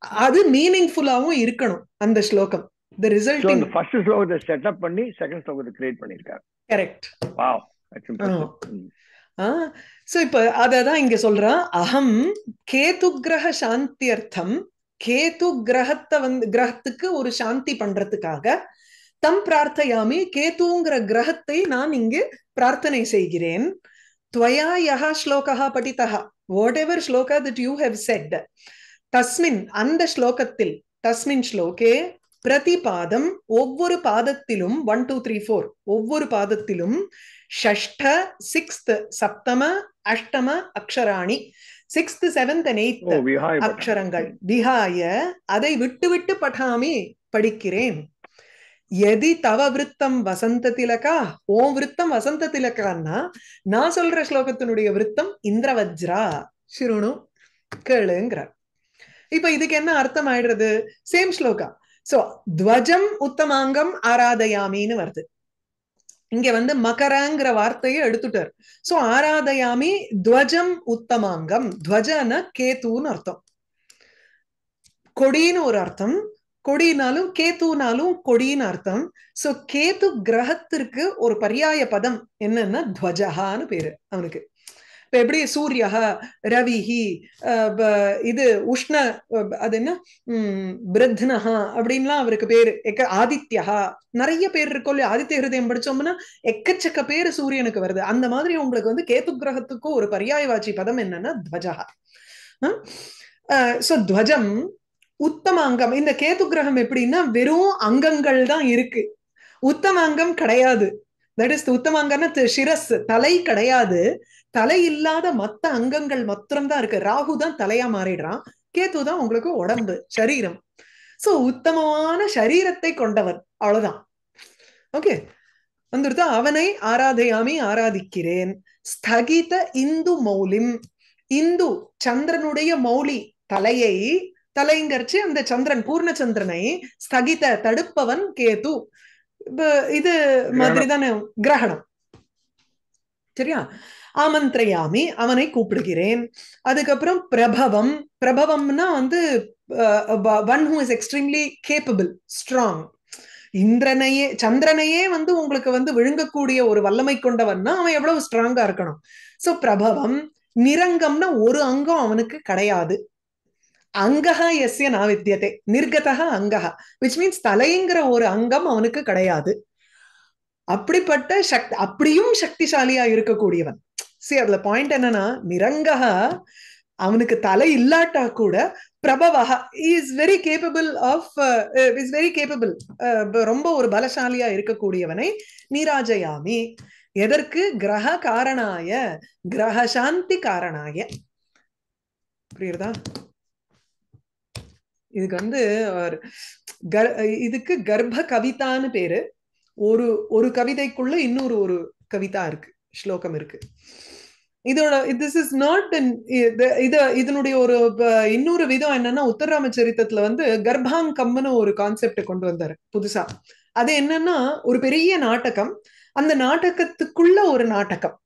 அது மீனிங்ஃபுல்லாவும் இருக்கணும் அந்த ஸ்லோகம். தி ரிசல்ட் ஃபர்ஸ்ட் ஸ்லோகத்தை செட்டப் பண்ணி செகண்ட் ஸ்லோகத்தை கிரியேட் பண்ணிருக்காரு கரெக்ட் வாவ் சோ இப்ப அததான் இங்க சொல்றான் அகம் கேது கிரக சாந்தியர்த்தம் கேது கிரகத்தை வந்து கிரகத்துக்கு ஒரு சாந்தி பண்றதுக்காக தம் பிரார்த்தையாமி கேதுங்கிற கிரகத்தை நான் இங்கு பிரார்த்தனை செய்கிறேன். துவயா யஹா ஸ்லோகா படித்தா whatever shloka that you have said தஸ்மின் அந்த ஸ்லோகத்தில் தஸ்மின் ஸ்லோகே பிரதி பாதம் ஒவ்வொரு பாதத்திலும் ஒன் டூ த்ரீ ஃபோர் ஒவ்வொரு பாதத்திலும் ஷஷ்ட சிக்ஸ்த் சப்தம அஷ்டம அக்ஷராணி சிக்ஸ்த் செவன்த் அண்ட் எய்த் அக்ஷரங்கள். விஹாய அதை விட்டு விட்டு படாமி படிக்கிறேன். எதி தவ விருத்தம் வசந்த திலகா? ஓ விருத்தம் வசந்த திலகான்னா நான் சொல்ற ஸ்லோகத்தினுடைய விருத்தம் இந்திரவஜ்ரா. சிறுணு கேளுங்கிறார். இப்ப இதுக்கு என்ன அர்த்தம் ஆயிடுறது சேம் ஸ்லோகா. சோ துவஜம் உத்தமாங்கம் ஆராதயாமின்னு வருது. இங்க வந்து மகரங்கிற வார்த்தையை எடுத்துட்டார். சோ ஆராதயாமி துவஜம் உத்தமாங்கம். துவஜன கேத்துன்னு அர்த்தம். கொடின்னு ஒரு அர்த்தம். கொடினாலும் கேத்துனாலும் கொடின்னு அர்த்தம். சோ கேத்து கிரகத்திற்கு ஒரு பர்யாய பதம் என்னன்னா துவஜகான்னு பேரு அவனுக்கு. இப்ப எப்படி சூரியஹ ரவிஹி அஹ் இது உஷ்ண அது என்ன? உம் பிரத்னஹா அப்படின்லாம் அவருக்கு பேரு. எக்க ஆதித்யஹா நிறைய பேர் இருக்கும் இல்லையா ஆதித்ய ஹிருதயம் படிச்சோம்னா எக்கச்சக்க பேரு சூரியனுக்கு வருது. அந்த மாதிரி உங்களுக்கு வந்து கேத்து கிரகத்துக்கும் ஒரு பரியாயவாச்சி பதம் என்னன்னா துவஜஹா சோ துவஜம் உத்தம அங்கம் இந்த கேது கிரகம் எப்படின்னா வெறும் அங்கங்கள் தான் இருக்கு. உத்தம அங்கம் கிடையாது தட் இஸ் உத்தமாங்கன்னா சிரஸ் தலை கிடையாது. தலை இல்லாத மத்த அங்கங்கள் மாத்திரம் தான் இருக்கு. ராகு தான் தலையா மாறிடுறான். கேத்து தான் உங்களுக்கு உடம்பு சரீரம். சோ உத்தமமான சரீரத்தை கொண்டவன். அவ்வளவுதான். ஓகே வந்துருத்தா அவனை ஆராதையாமி ஆராதிக்கிறேன். ஸ்தகித இந்து மௌலிம். இந்து சந்திரனுடைய மௌலி தலையை தலைங்கரிச்சு அந்த சந்திரன் பூர்ணச்சந்திரனை ஸ்தகித தடுப்பவன் கேது. இது மாதிரி தானே கிரகணம். சரியா? ஆமந்திரயாமி அவனை கூப்பிடுகிறேன். அதுக்கப்புறம் பிரபவம். பிரபவம்னா வந்து one who is extremely capable strong இந்திரனையே சந்திரனையே வந்து உங்களுக்கு வந்து விழுங்கக்கூடிய ஒரு வல்லமை கொண்டவன்னா அவன் எவ்வளவு ஸ்ட்ராங்கா இருக்கணும். சோ பிரபவம் நிரங்கம்னா ஒரு அங்கம் அவனுக்கு கிடையாது. அங்கஹா எஸ்ய நாவித்தியத்தை நிர்கதா அங்கஹா விச் மீன்ஸ் தலைங்கிற ஒரு அங்கம் அவனுக்கு கிடையாது. அப்படிப்பட்ட சக்தி அப்படியும் சக்திசாலியா இருக்கக்கூடியவன். சரி அதுல பாயிண்ட் என்னன்னா நிரங்கக அவனுக்கு தலை இல்லாட்டா கூட பிரபவக is very capable of is very capable ரொம்ப ஒரு பலசாலியா இருக்கக்கூடியவனை நீராஜயாமி. எதற்கு? கிரக காரணாய கிரக சாந்தி காரணாய. புரியுறதா? இதுக்கு வந்து இதுக்கு கர்ப்ப கவிதான்னு பேரு. ஒரு ஒரு கவிதைக்குள்ள இன்னொரு ஒரு கவிதா இருக்கு ஸ்லோகம் இருக்கு. இதோட திஸ் இஸ் நாட் இத இதனுடைய ஒரு இன்னொரு விதம் என்னன்னா உத்தரராம சரித்திரத்துல வந்து கர்ப்பாங்கம்னு ஒரு கான்செப்ட் கொண்டு வந்தாரு புதுசா. அது என்னன்னா ஒரு பெரிய நாடகம் அந்த நாடகத்துக்குள்ள ஒரு நாடகம்.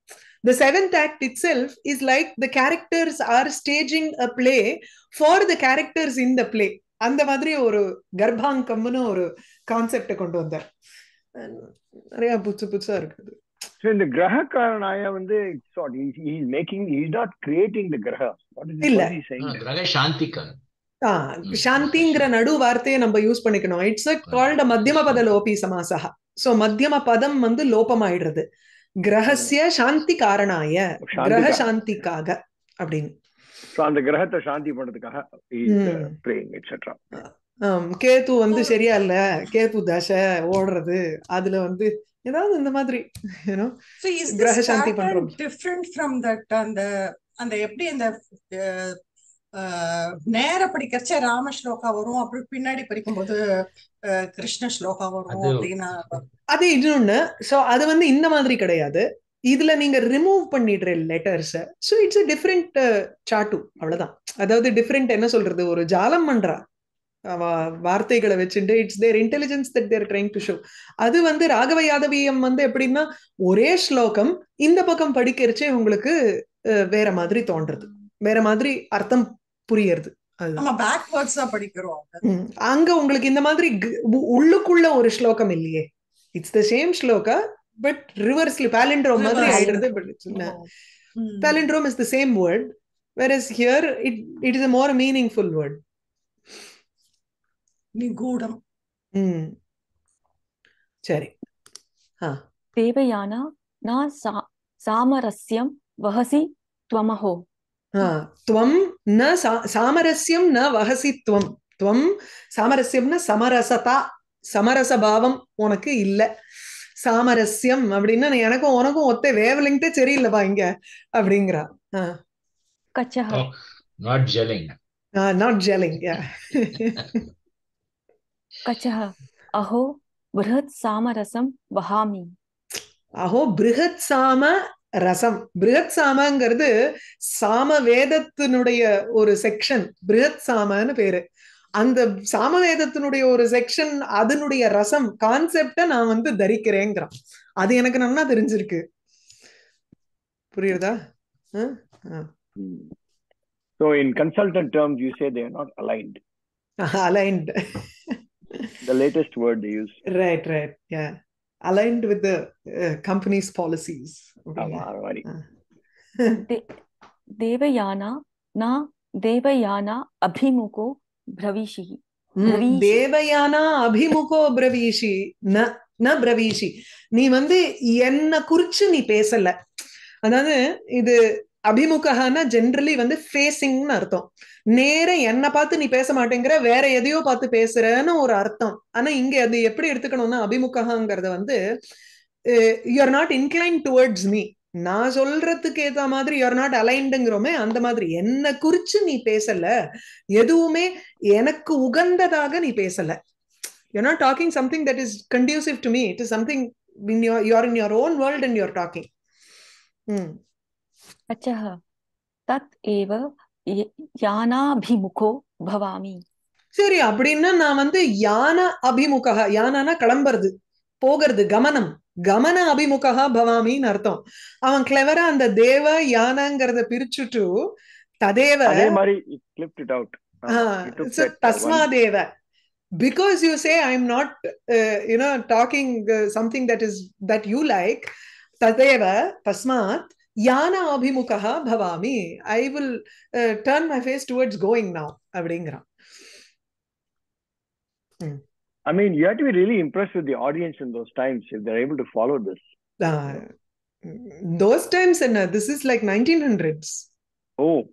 The seventh act itself is like the characters are staging a play for the characters in the play. அந்த மாதிரி ஒரு கர்ப்பாங்கம்னு ஒரு கான்செப்ட கொண்டு வந்தார். நிறைய புதுசு புதுசா இருக்குது. இந்த கிரக காரணாய வந்து is making he is not creating the graha. What is, இல்ல. கிரக சாந்திக்கன் சாந்திங்கிற நடு வார்த்தையை நம்ம யூஸ் பண்ணிக்கணும். இட்ஸ் கால்ட் மத்தியம பத லோபி சமாசா. சோ மத்தியம பதம் வந்து லோபமாயிடுறது. கிரகசிய சாந்தி காரணாய கிரக சாந்திக்காக அப்படின்னு. So அந்த கிரகத்தை சாந்தி பண்றதுக்காக he is uh, Hmm. praying etc ஆம், கேது வந்து சரியா இல்ல கேது தசை ஓடுறது அதுல வந்து ஏதாவது இந்த மாதிரி யூனோ கிரக சாந்தி பண்றோம். different from that அந்த அந்த எப்படி அந்த நேர படிக்கிறச்ச ராம ஸ்லோகா வரும் அப்படி பின்னாடி படிக்கும்போது அஹ், கிருஷ்ண ஸ்லோகா வரும் அது- அப்படின்னா அது இன்னொன்னு சோ அது வந்து இந்த மாதிரி கிடையாது இதுல நீங்க remove பண்ணிடுற letters so it's a different சாட்டு அவ்வளவுதான் அதாவது டிஃப்ரெண்ட் என்ன சொல்றது ஒரு ஜாலம் பண்றா வார்த்தைகளை வச்சுட்டு it's their intelligence that they're trying to show அது வந்து ராகவ யாதவியம் வந்து எப்படின்னா ஒரே ஸ்லோகம் இந்த பக்கம் படிக்கிறச்சே உங்களுக்கு வேற மாதிரி தோன்றது. வேற மாதிரி அர்த்தம் புரியறது. அங்க உங்களுக்கு இந்த மாதிரி உள்ளுக்குள்ள ஒரு ஸ்லோகம் இல்லையே. It's the same shloka but ரிவர்ஸ்ல பேலண்ட்ரோம் மாதிரி. ஆயிடுறது பட் ம். palindrome is the same word whereas here it it is a more meaningful word. நிகூடம். சரி. தேவயானா நா சாமரஸ்யம் வஹசி துவமஹோ. துவம் ந சாமரஸ்யம் ந வகசி துவம். துவம் சாமரஸ்யம்னா சமரசதா சமரச பாவம் உனக்கு இல்ல. சாமரஸ்யம் அப்படின்னா எனக்கும் உனக்கும் ஒத்த வேவ் லெங்க்தே சரியில்லப்பா இங்க அப்படிங்கிறா. கச்சஹ நாட் ஜெலிங் நாட் ஜெலிங் கச்சக அஹோ பிருஹத் சாம ரசம் வஹாமி அஹோ பிருஹத் சாம ரசம் பிருகத் சாமங்கிறது சாம வேதத்தினுடைய ஒரு செக்ஷன் பிருஹத் சாமன்னு பேரு. அந்த சாமவேதத்தினுடைய ஒரு செக்ஷன் அதனுடைய ரசம் கான்செப்ட நான் வந்து தரிக்கிறேங்கிறான். அது எனக்கு நல்லா தெரிஞ்சிருக்கு. புரியுதா? So in consultant terms, you say they are not aligned. *laughs* aligned. the latest word they use right right yeah aligned with the uh, company's policies Devayani நான் தேவயானா அபிமுகோ பிரவீஷி தேவயானா அபிமுகோ பிரவீஷி ந ந பிரவீஷி நீ வந்து என்ன குறிச்சு நீ பேசல அதாவது இது அபிமுகனா ஜென்ரலி வந்து ஃபேசிங்னு அர்த்தம். நேர என்ன பார்த்து நீ பேச மாட்டேங்கிற வேற எதையோ பார்த்து பேசுறன்னு ஒரு அர்த்தம். ஆனா இங்க அது எப்படி எடுத்துக்கணும்னா அபிமுகங்கிறத வந்து you are not incline towards me நான் சொல்றதுக்கு ஏத்த மாதிரி யூஆர் நாட் அலைன்டுங்கிறோமே அந்த மாதிரி. என்ன குறிச்சு நீ பேசல எதுவுமே எனக்கு உகந்ததாக நீ பேசல. You not talking something that is conducive to me it is something in your you're in your own world and you're talking. तत् एव ஏவ யானாபிமுகோ பவாமி சரி அப்படின்னா நான் வந்து யான அபிமுகா யானானா கிளம்புறது போகிறது கமனம். கமன அபிமுகா பவாமின்னு அர்த்தம். அவன் கிளவரா அந்த தேவ யானாங்கிறத பிரிச்சுட்டு ததேவ தஸ்மாதேவ. Because you say I am not you know talking something that is that you like ததேவ தஸ்மாத் uh, abhimukaha bhavami i will uh, turn my face towards going now அப்படிங்கிறான் I mean, you have to be really impressed with the audience in those times if they're able to follow this. Uh, those times and uh, this is like 1900s Oh,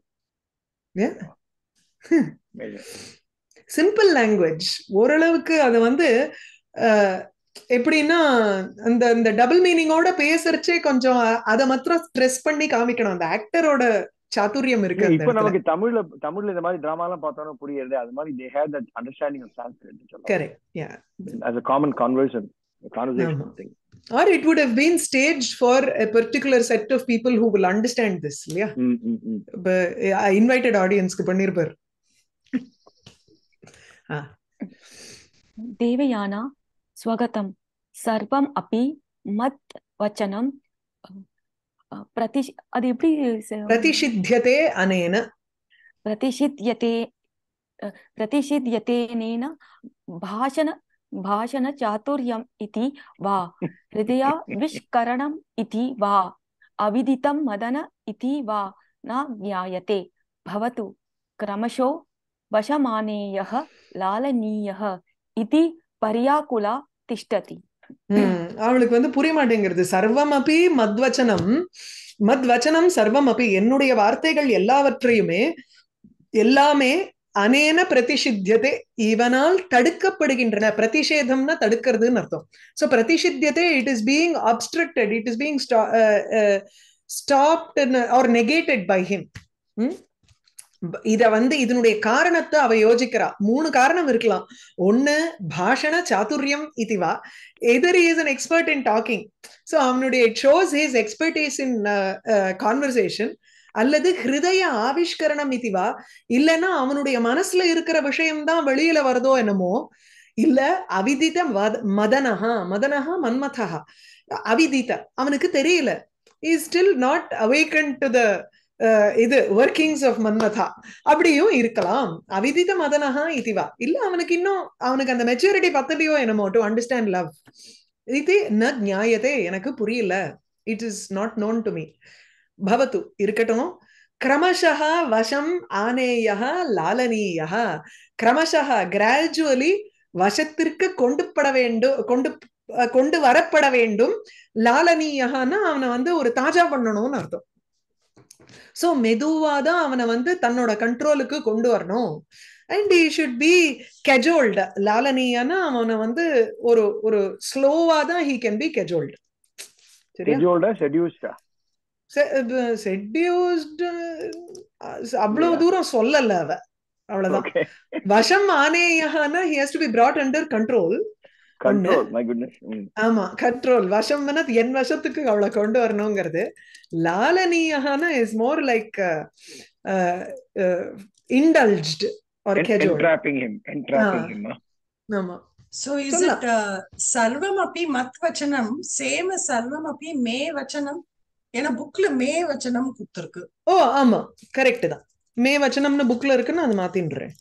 yeah amazing. Simple language ஓரளவுக்கு அது வந்து எப்படின்னா அந்த இந்த double மீனிங்கோட பேசுறச்சே கொஞ்சம் அதை மாத்திரம் stress பண்ணி காமிக்கணும். அந்த ஆக்டரோட சாதுரியம் இருக்கு இப்ப நமக்கு தமிழ்ல தமிழ்ல இந்த மாதிரி டிராமா எல்லாம் பார்த்தோம்னா புரியுது. அது மாதிரி they had that understanding of Sanskrit correct yeah as a common conversion a conversation yeah. thing. Or it would have been staged for a particular set of people who will இல்லையா? Invited ஆடியன்ஸ்க்கு பண்ணிருப்பார். தேவயானா स्वगतं सर्वम् अपि मत् वचनं अ, प्रति அது எப்படி ச- பிரதிஷித்தியதே அனேன प्रतिषिध्यते अ, प्रतिषिध्यतेनेन भाषण भाषणचातुर्यम् इति वा हृदयाविष्करणम् इति वा अविदितं मदन इति वा न ज्ञायते भवतु क्रमशो वशमानेयः लालनीयः इति पर्याकुला திஷ்டதி. அவளுக்கு வந்து புரிய மாட்டேங்கிறது. சர்வமபி மத்வச்சனம். மத்வச்சனம் சர்வமபி. என்னுடைய வார்த்தைகள் எல்லாவற்றையுமே எல்லாமே அனேன பிரதிஷித்தியதே. இவனால் தடுக்கப்படுகின்றன. பிரதிஷேதம்னா தடுக்கிறதுன்னு அர்த்தம். So பிரதிஷித்தியதே it is being obstructed it is being stopped or negated by him இத வந்து இதனுடைய காரணத்தை அவ யோசிக்கிறா. மூணு காரணம் இருக்கலாம். ஒண்ணு பாஷண சாத்துரியம் இதுவா either is an expert in talking so அவனுடைய shows his expertise in conversation அல்லது ஹிருதய ஆவிஷ்கரணம் இதுவா இல்லைன்னா அவனுடைய மனசுல இருக்கிற விஷயம்தான் வெளியில வருதோ என்னமோ. இல்ல அவிதித மதனஹா. மதனஹா மன்மதஹா. அவிதித. அவனுக்கு தெரியல. Is still not awaken to the இது ஒர்க்கிங்ஸ் ஆஃப் மன்மதா அப்படியும் இருக்கலாம். அவிதித மதனஹா இதுவா. இல்ல அவனுக்கு இன்னும் அவனுக்கு அந்த மெச்சூரிட்டி பத்தலையோ என்னமோ டு அண்டர்ஸ்டாண்ட் லவ் இது ந நியாயத்தே எனக்கு புரியல. It is not known to me பவத்து இருக்கட்டும். கிரமஷா வசம் ஆனேயः லாலனீயः கிரமஷா கிராஜுவலி வசத்திற்கு கொண்டு பட வேண்டும் கொண்டு கொண்டு வரப்பட வேண்டும். லாலனீயான்னா அவனை வந்து ஒரு தாஜா பண்ணணும்னு அர்த்தம். சோ மெதுவா தான் அவனை வந்து தன்னோட கண்ட்ரோலுக்கு கொண்டு வரணும். And he should be cajoled லாலனியானா அவனை வந்து ஒரு ஒரு ஸ்லோவா தான் ஹீ கேன் பி கெஜோல்டு சரியா? செட்யூஸ்டு அவ்வளவு தூரம் சொல்லல அவ. அவ்வளவுதான். வசம் ஆனேயகானா he has to be brought under control Mm. ஆமா கண்ட்ரோல் வசம் என் வசத்துக்கு அவளை கொண்டு வரணுங்கிறது. லாலனீயகான is more like indulged huh? ஆமா. So is சொல்லலாம். it uh, sarvamapi mat vachanam same as sarvamapi me vachanam? ஏன்னா புக்ல மே வச்சனம் கொடுத்துருக்கு ஓ ஆமா. கரெக்ட் தான். மே வச்சனம்னு புக்ல இருக்குன்னு அது மாத்தின்றேன்.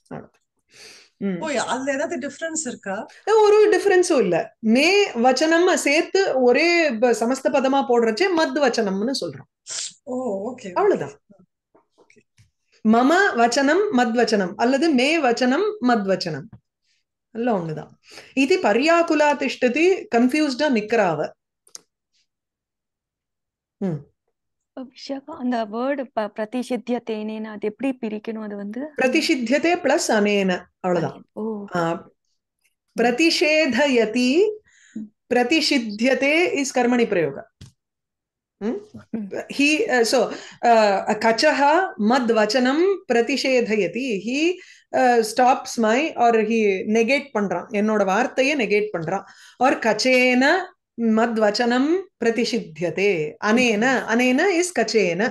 அதுல ஏதாவது டிஃபரன்ஸ் இருக்கா? ஒரு டிஃபரன்ஸும் இல்ல. மே வச்சனம் சேர்த்து ஒரே சமஸ்த பதமா போடுறச்சே மத் வச்சனம்னு சொல்றோம். ஓ ஓகே அவ்வளவுதான். மம வச்சனம் மத் வச்சனம் அல்லது மே வச்சனம் மத் வச்சனம். எல்லாம் ஒண்ணுதான் இது பர்யாக்குலா திஷ்டதி கன்ஃபியூஸ்டா நிக்கிறாவ. ம். விஷாகா அந்த வேர்டு பிரதிஷித்திய தேனேன்னு அது எப்படி பிரிக்கணும் அது வந்து பிரதிஷித்தியதே பிளஸ் அனேன அவ்வளவுதான் ஓ ஆ, प्रतिषेधयति प्रतिषिध्यते इस् कर्मणि प्रयोग हि सो कचः मद्वचनं प्रतिषेधयति हि stops my or he negate பண்றான் என்னோட வார்த்தையை நெகேட் பண்றான் ஆர் கச்சேன மத்வச்சனம் பிரதிஷித்தியதே அனேன அனேன இஸ் கச்சேன.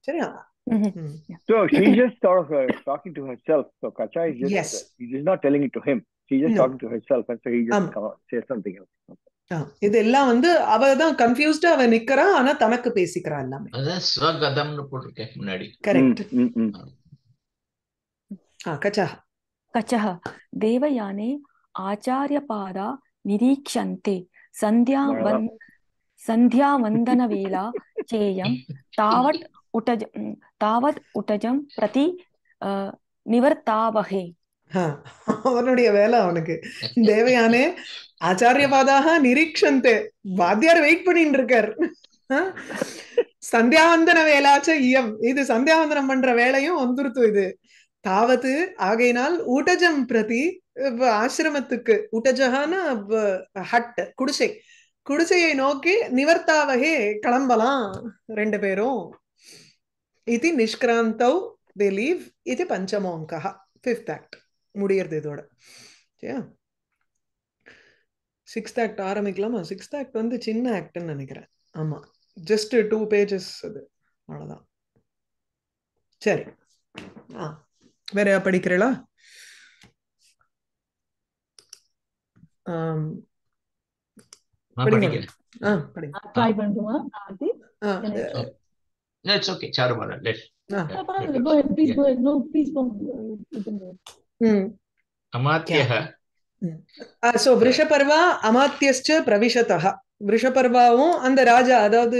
சரியா ம்ஹும். ம். So she's just sort of uh, talking to herself. So Kacha is just Yes. uh, he's just not telling it to him. She's just No. talking to herself, and so he just Um. come out, says something else. ஆ, இதெல்லாம் வந்து அவ தான் கன்ஃபியூஸ்டா அவ நிக்கிறா ஆனா தனக்கு பேசிக்கிறா எல்லாமே அதான் ஸ்வகதம்னு போட்டிருக்கேன் முன்னாடி கரெக்ட் Mm, mm, mm. கச்சா कचः देवयाने आचार्यपादा निरीक्षन्ते सन्ध्यावन् सन्ध्यावन्दनवेला चेयं तावत् उटज तावत् उटजं प्रति अ, निवर्तावहे ஆ, அவனுடைய வேலை அவனுக்கு தேவயானே ஆச்சாரியபாதாக நிரீக்ஷந்தே வாத்தியார் வெயிட் பண்ணிட்டு இருக்கார் ஆ? சந்தியாவந்தன வேலாச்ச இயம் இது சந்தியாவந்தனம் பண்ற வேலையும் வந்துருத்து இது தாவது ஆகையினால் ஊட்டஜம் பிரதி வ- ஆசிரமத்துக்கு ஊட்டஜகான ஹட் குடிசை. குடிசையை நோக்கி நிவர்த்தாவகே கிளம்பலாம் ரெண்டு பேரும். இது நிஷ்கிராந்தௌ தே லீவ் இது பஞ்சமோங்கா ஃபிஃப்த் ஆக்ட் முடியறது இதோட. சரியா? சிக்ஸ்த் ஆக்ட் ஆரம்பிக்கலாமா? சிக்ஸ்த் ஆக்ட் வந்து சின்ன ஆக்ட்னு நினைக்கிறேன். ஆமா. ஜஸ்ட் டூ பேஜஸ் அது. அவ்வளோதான் சரி. ஆ. வேற படிக்கிறீங்களா அமாத்தியः சோ விஷபர்வா அமாத்தியஸ்ச பிரவிஷதः விஷபர்வாவும் அந்த ராஜா அதாவது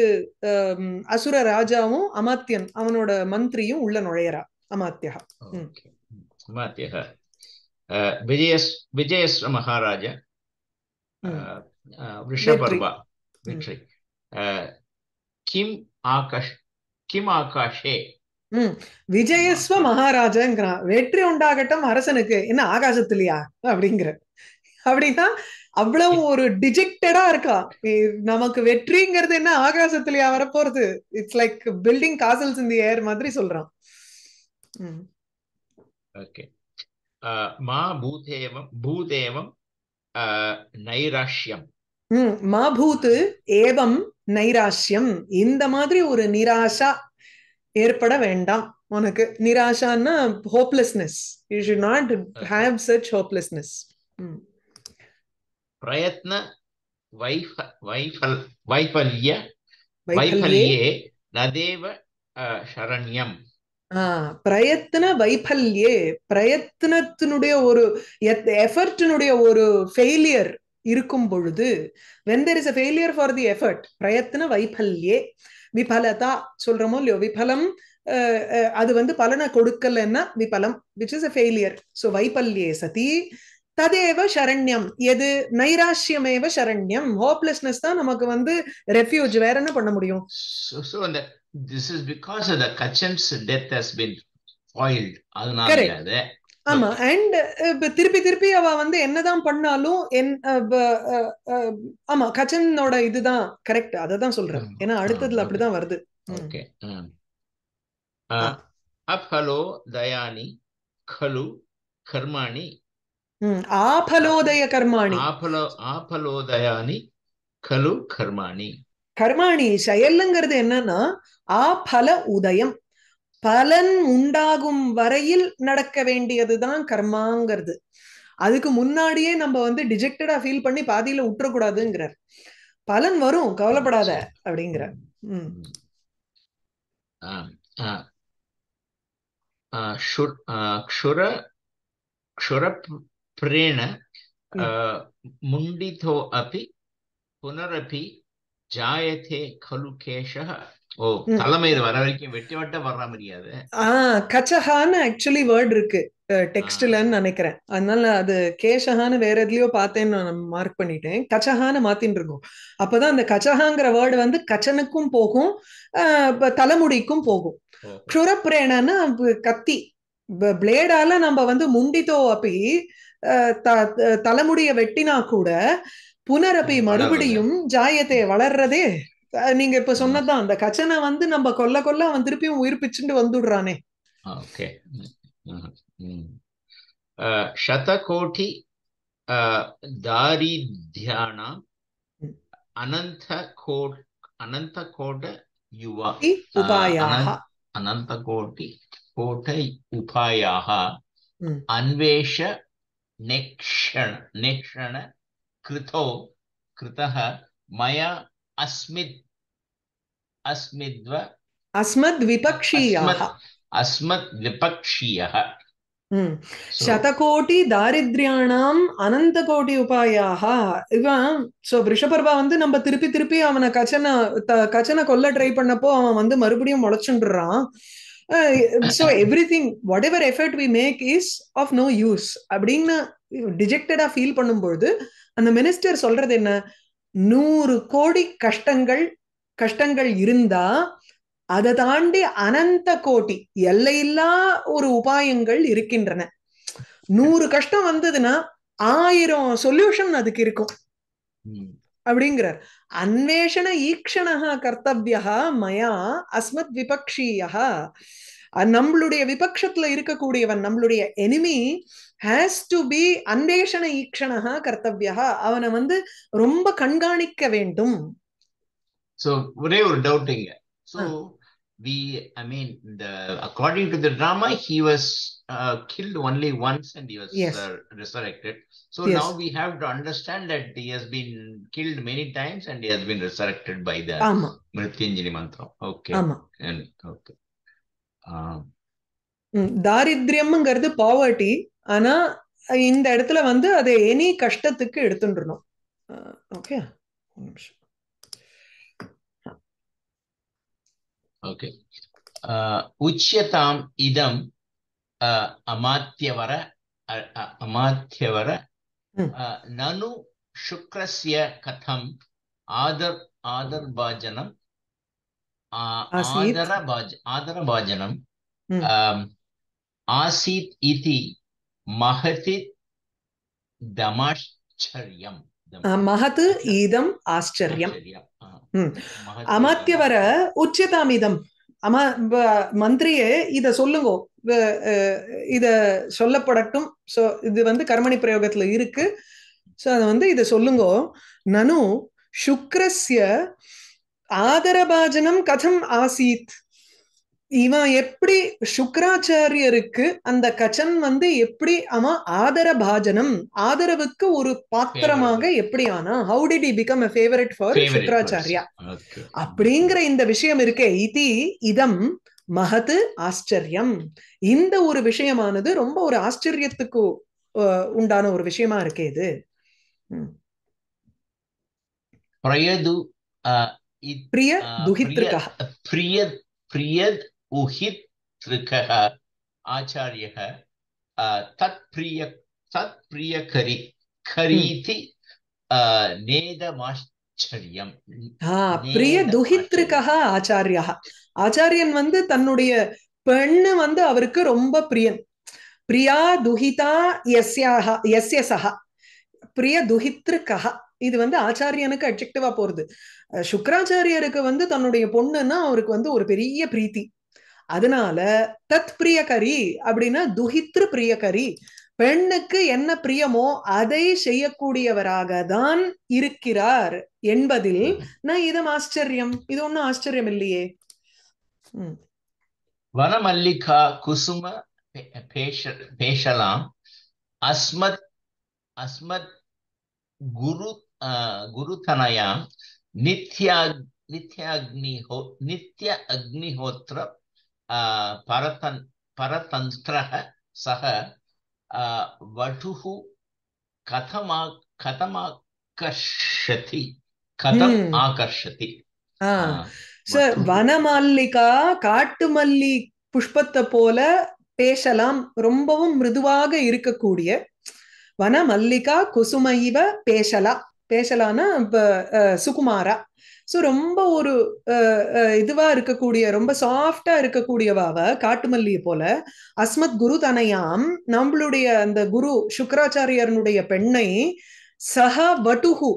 அசுர ராஜாவும் அமாத்தியன் அவனோட மந்திரியும் உள்ள நுழையறா. அமாத்தியா அமாத்தியः விஜயஸ் விஜயஸ்வ மகாராஜ ரிஷபர்வா வெற்றி. கிம் ஆகாஷ் கிம் ஆகாஷே. விஜயஸ்வ மகாராஜங்கிறான். வெற்றி உண்டாகட்டும் அரசனுக்கு. என்ன ஆகாசத்திலையா? அப்படிங்கிற. அப்படின்னா அவ்வளவு ஒரு டிஜெக்டடா இருக்கா. நமக்கு வெற்றிங்கிறது என்ன ஆகாசத்திலயா வரப்போறது? இட்ஸ் லைக் பில்டிங் காசல்ஸ் இந்த ஏர் மாதிரி சொல்றான். ஓகே. மா பூதேவம் பூதேவம் நைராஷ்யம். ம் மாபூத் ஏவம் நைராஷ்யம். இந்த மாதிரி ஒரு நிராசா ஏற்பட வேண்டாம் உனக்கு. நிராசான்னா hopelessness you should not have such hopelessness பிரயத்ன வைஃப வைஃபல் வைஃபல்ய வைஃபல்யே. நதேவ சரண்யம். ஆ, பிரயத்ன வைஃபல்யே பிரயத்னத்தினுடைய ஒரு எஃபர்டினுடைய ஒரு ஃபெயிலியர் இருக்கும் பொழுது when there is a failure for the effort பிரயத்ன வைஃபல்யே விபலதா சொல்றோமோ இல்லையோ விபலம் அஹ், அது வந்து பலனை கொடுக்கலன்னா விபலம் which is a failure so வைபல்யே சதி ததேவ சரண்யம். எது? நைராஷ்யமேவ சரண்யம். ஹோப்லெஸ்னஸ் தான் நமக்கு வந்து ரெஃப்யூஜ் வேற என்ன பண்ண முடியும்? This is because the Kacha's death has been foiled அதனால அது ஆமா. அண்ட் uh, திருப்பி திருப்பி அவ வந்து என்னதான் பண்ணாலும் ஆமா கச்சனோட இதுதான். கரெக்ட் அததான் சொல்றேன். ஏன்னா அடுத்ததுல அப்படிதான் வருது. ஓகே அப் ஹலோ தயானி கலு கர்மாணி. ஆபலோதய கர்மாணி. ஆபலோ ஆபலோதயானி கலு கர்மாணி. கர்மாணி செயலுங்கிறது என்னன்னா ஆபல உதயம். பலன் உண்டாகும் வரையில் நடக்க வேண்டியதுதான் கர்மாங்கிறது. அதுக்கு முன்னாடியே நம்ம வந்து டிஜெக்டடா ஃபீல் பண்ணி பாதியில விட்டுறக்கூடாதுங்கிறார் பலன் வரும் கவலைப்படாத அப்படிங்கிறார். உம் ஆம், ஆ. ஆ, ஜாயத்தே கலு ஓ தலைமை வர வரைக்கும் வெட்டி வட்ட வர்ற முடியாது ஆஹ் கச்சஹான்னு ஆக்சுவலி வேர்ட் இருக்கு. டெக்ஸ்டில்னு நினைக்கிறேன். அதனால அது கேஷஹான்னு வேற எதுலயோ பார்த்தேன்னு நான் மார்க் பண்ணிட்டேன். கச்சஹான்னு மாத்தின்னு இருக்கோம். அப்பதான் அந்த கச்சஹாங்கிற வேர்டு வந்து கச்சனுக்கும் போகும் தலைமுடிக்கும் போகும். க்ஷுரப்ரேணன்னா கத்தி. பிளேடால நம்ம வந்து முண்டித்தோ அப்படி தலைமுடிய வெட்டினா கூட புனரபி மறுபடியும் ஜாயத்தை வளர்றதே. நீங்க இப்ப சொன்னதான் அந்த கச்சனை வந்து நம்ம கொல்ல கொல்ல அவன் திருப்பியும் உயிர் பிச்சுண்டு வந்துடுறானே. ஓகே. சதகோட்டி தாரித்யானாம் அனந்த கோட் அனந்த கோட யுவா உபாயாக அனந்த கோட்டி கோட்டை உபாயாக அன்வேஷ நெக்ஷண நெக்ஷண कृतो कृतः मया अस्मिद् अस्मिद्व அஸ்மத் விபக்ஷீயாக अस्मत् अस्मत् विपक्षीयः ம் So, சதகோட்டி தாரித்ரியானாம் அனந்த கோட்டி உபாயாக இவன் சோ ரிஷபர்பா வந்து நம்ம திருப்பி திருப்பி அவனை கச்சனை த- கச்சனை கொல்ல ட்ரை பண்ணப்போ அவன் வந்து மறுபடியும் முளைச்சுடுறான் so everything whatever effort we make is of no use அப்படின்னு டிஜெக்டடா ஃபீல் பண்ணும்பொழுது அந்த மினிஸ்டர் சொல்றது என்ன? நூறு கோடி கஷ்டங்கள் கஷ்டங்கள் இருந்தா அதை தாண்டி அனந்த கோட்டி எல்லையில்லா ஒரு உபாயங்கள் இருக்கின்றன. நூறு கஷ்டம் வந்ததுன்னா ஆயிரம் சொல்யூஷன் அதுக்கு இருக்கும். அப்படிங்கிறார். அன்வேஷண ஈக்ஷணா கர்த்தவியா மயா அஸ்மத் விபக்ஷீயா நம்மளுடைய விபக்ஷத்துல இருக்கக்கூடியவன் நம்மளுடைய எனிமி ஹேஸ் டு பி அன்வேஷண ஈக்ஷணா கர்த்தவியா அவனை வந்து ரொம்ப கண்காணிக்க வேண்டும் So, ஒரே ஒரு டவுட் இங்க So, ah. we, I mean, the according to the drama, he was uh, killed only once and he was Yes. uh, resurrected. So Yes. now we have to understand that he has been killed many times and he has been resurrected by the ஆமா Mrityunjani mantra. Okay. ஆமா And, okay. தாரித்ரியம்ங்கிறது poverty. ஆனா இந்த இடத்துல வந்து அதை any கஷ்டத்துக்கு எடுத்துட்டுறணும் okay? okay. Uh, uchyatam idam uh, amatyavara uh, uh, amatyavara Hmm. uh, आदरभाजनम् आ- आसीत्। आदरभाज आदरभाजनम् Hmm. um, आसीत् इति महति दमाश्चर्यम् மகத்து ஈதம் ஆச்சரியம் ஆச்சரியம். ஆ. ம். महति அமாத்தியவர உச்சிதாமிதம் அம ப- மந்திரியே இத சொல்லுங்க வ- அஹ், இத சொல்லப்படட்டும் சோ இது வந்து கர்மணி பிரயோகத்துல இருக்கு சோ அது வந்து இத சொல்லுங்க நனு சுக்ரஸ்ய ஆதரபாஜனம் கதம் ஆசீத் இவன் எப்படி சுக்ராச்சாரியருக்கு அந்த கச்சன் வந்து எப்படி அவன் ஆதரபாஜனம் ஆதரவுக்கு ஒரு பாத்திரமாக எப்படி ஆனா how did for favorite Shukracharya person. Okay. அப்படிங்கிற இந்த விஷயம் இருக்கே இதி இதம் மகது ஆச்சரியம் இந்த ஒரு விஷயமானது ரொம்ப ஒரு ஆச்சரியத்துக்கு உண்டான ஒரு விஷயமா இருக்கே இது ம். பிரிய துஹித்ருகா பிரிய பிரியத் உஹித் ரிகக ஆச்சாரியக தத் பிரிய தத் பிரிய கரி கரீதி நேதமாச்சரியம் பிரிய துஹித்ருகக ஆச்சாரியா ஆச்சாரியன் வந்து தன்னுடைய பெண்ணு வந்து அவருக்கு ரொம்ப பிரியன். பிரியா துஹிதா எஸ்யாக எஸ்ய சஹா பிரிய துஹித்ருகா இது வந்து ஆச்சாரியனுக்கு அட்ஜெக்டிவா போறது. சுக்கராச்சாரியருக்கு வந்து தன்னுடைய பொண்ணுன்னா அவருக்கு வந்து ஒரு பெரிய பிரீத்தி. அதனால தத் பிரியகரி அப்படின்னா துஹித்ரு பிரியகரி. பெண்ணுக்கு என்ன பிரியமோ அதை செய்யக்கூடியவராக தான் இருக்கிறார் என்பதில் நான் இதம் ஆச்சரியம். இது ஒண்ணும் ஆச்சரியம் இல்லையே. வனமல்லிகா குசும பேசலாம் அஸ்மத் அஸ்மத் குரு अस्मत् अस्मत् गुरु अ, गुरुतनयां नित्या नित्याग्निहो नित्य अग्निहोत्र अ, परतन् परतन्त्रः सः अ, वटुः कथमा कथमाकर्षति कथम् Hmm. आकर्षति ஆ अ, ச वटुः வனமால்லிகா காட்டு மல்லி புஷ்பத்தை போல பேசலாம் ரொம்பவும் மிருதுவாக இருக்கக்கூடிய வன மல்லிகா குசுமைவ பேசலா பேசலான்னா இப்போ சுகுமாரா? ஸோ ரொம்ப ஒரு அஹ், இதுவா இருக்கக்கூடிய ரொம்ப சாஃப்டா இருக்கக்கூடியவாவ காட்டுமல்லியை போல அஸ்மத் குரு தனையாம் நம்மளுடைய அந்த குரு சுக்கராச்சாரியனுடைய பெண்ணை சஹ வட்டுஹு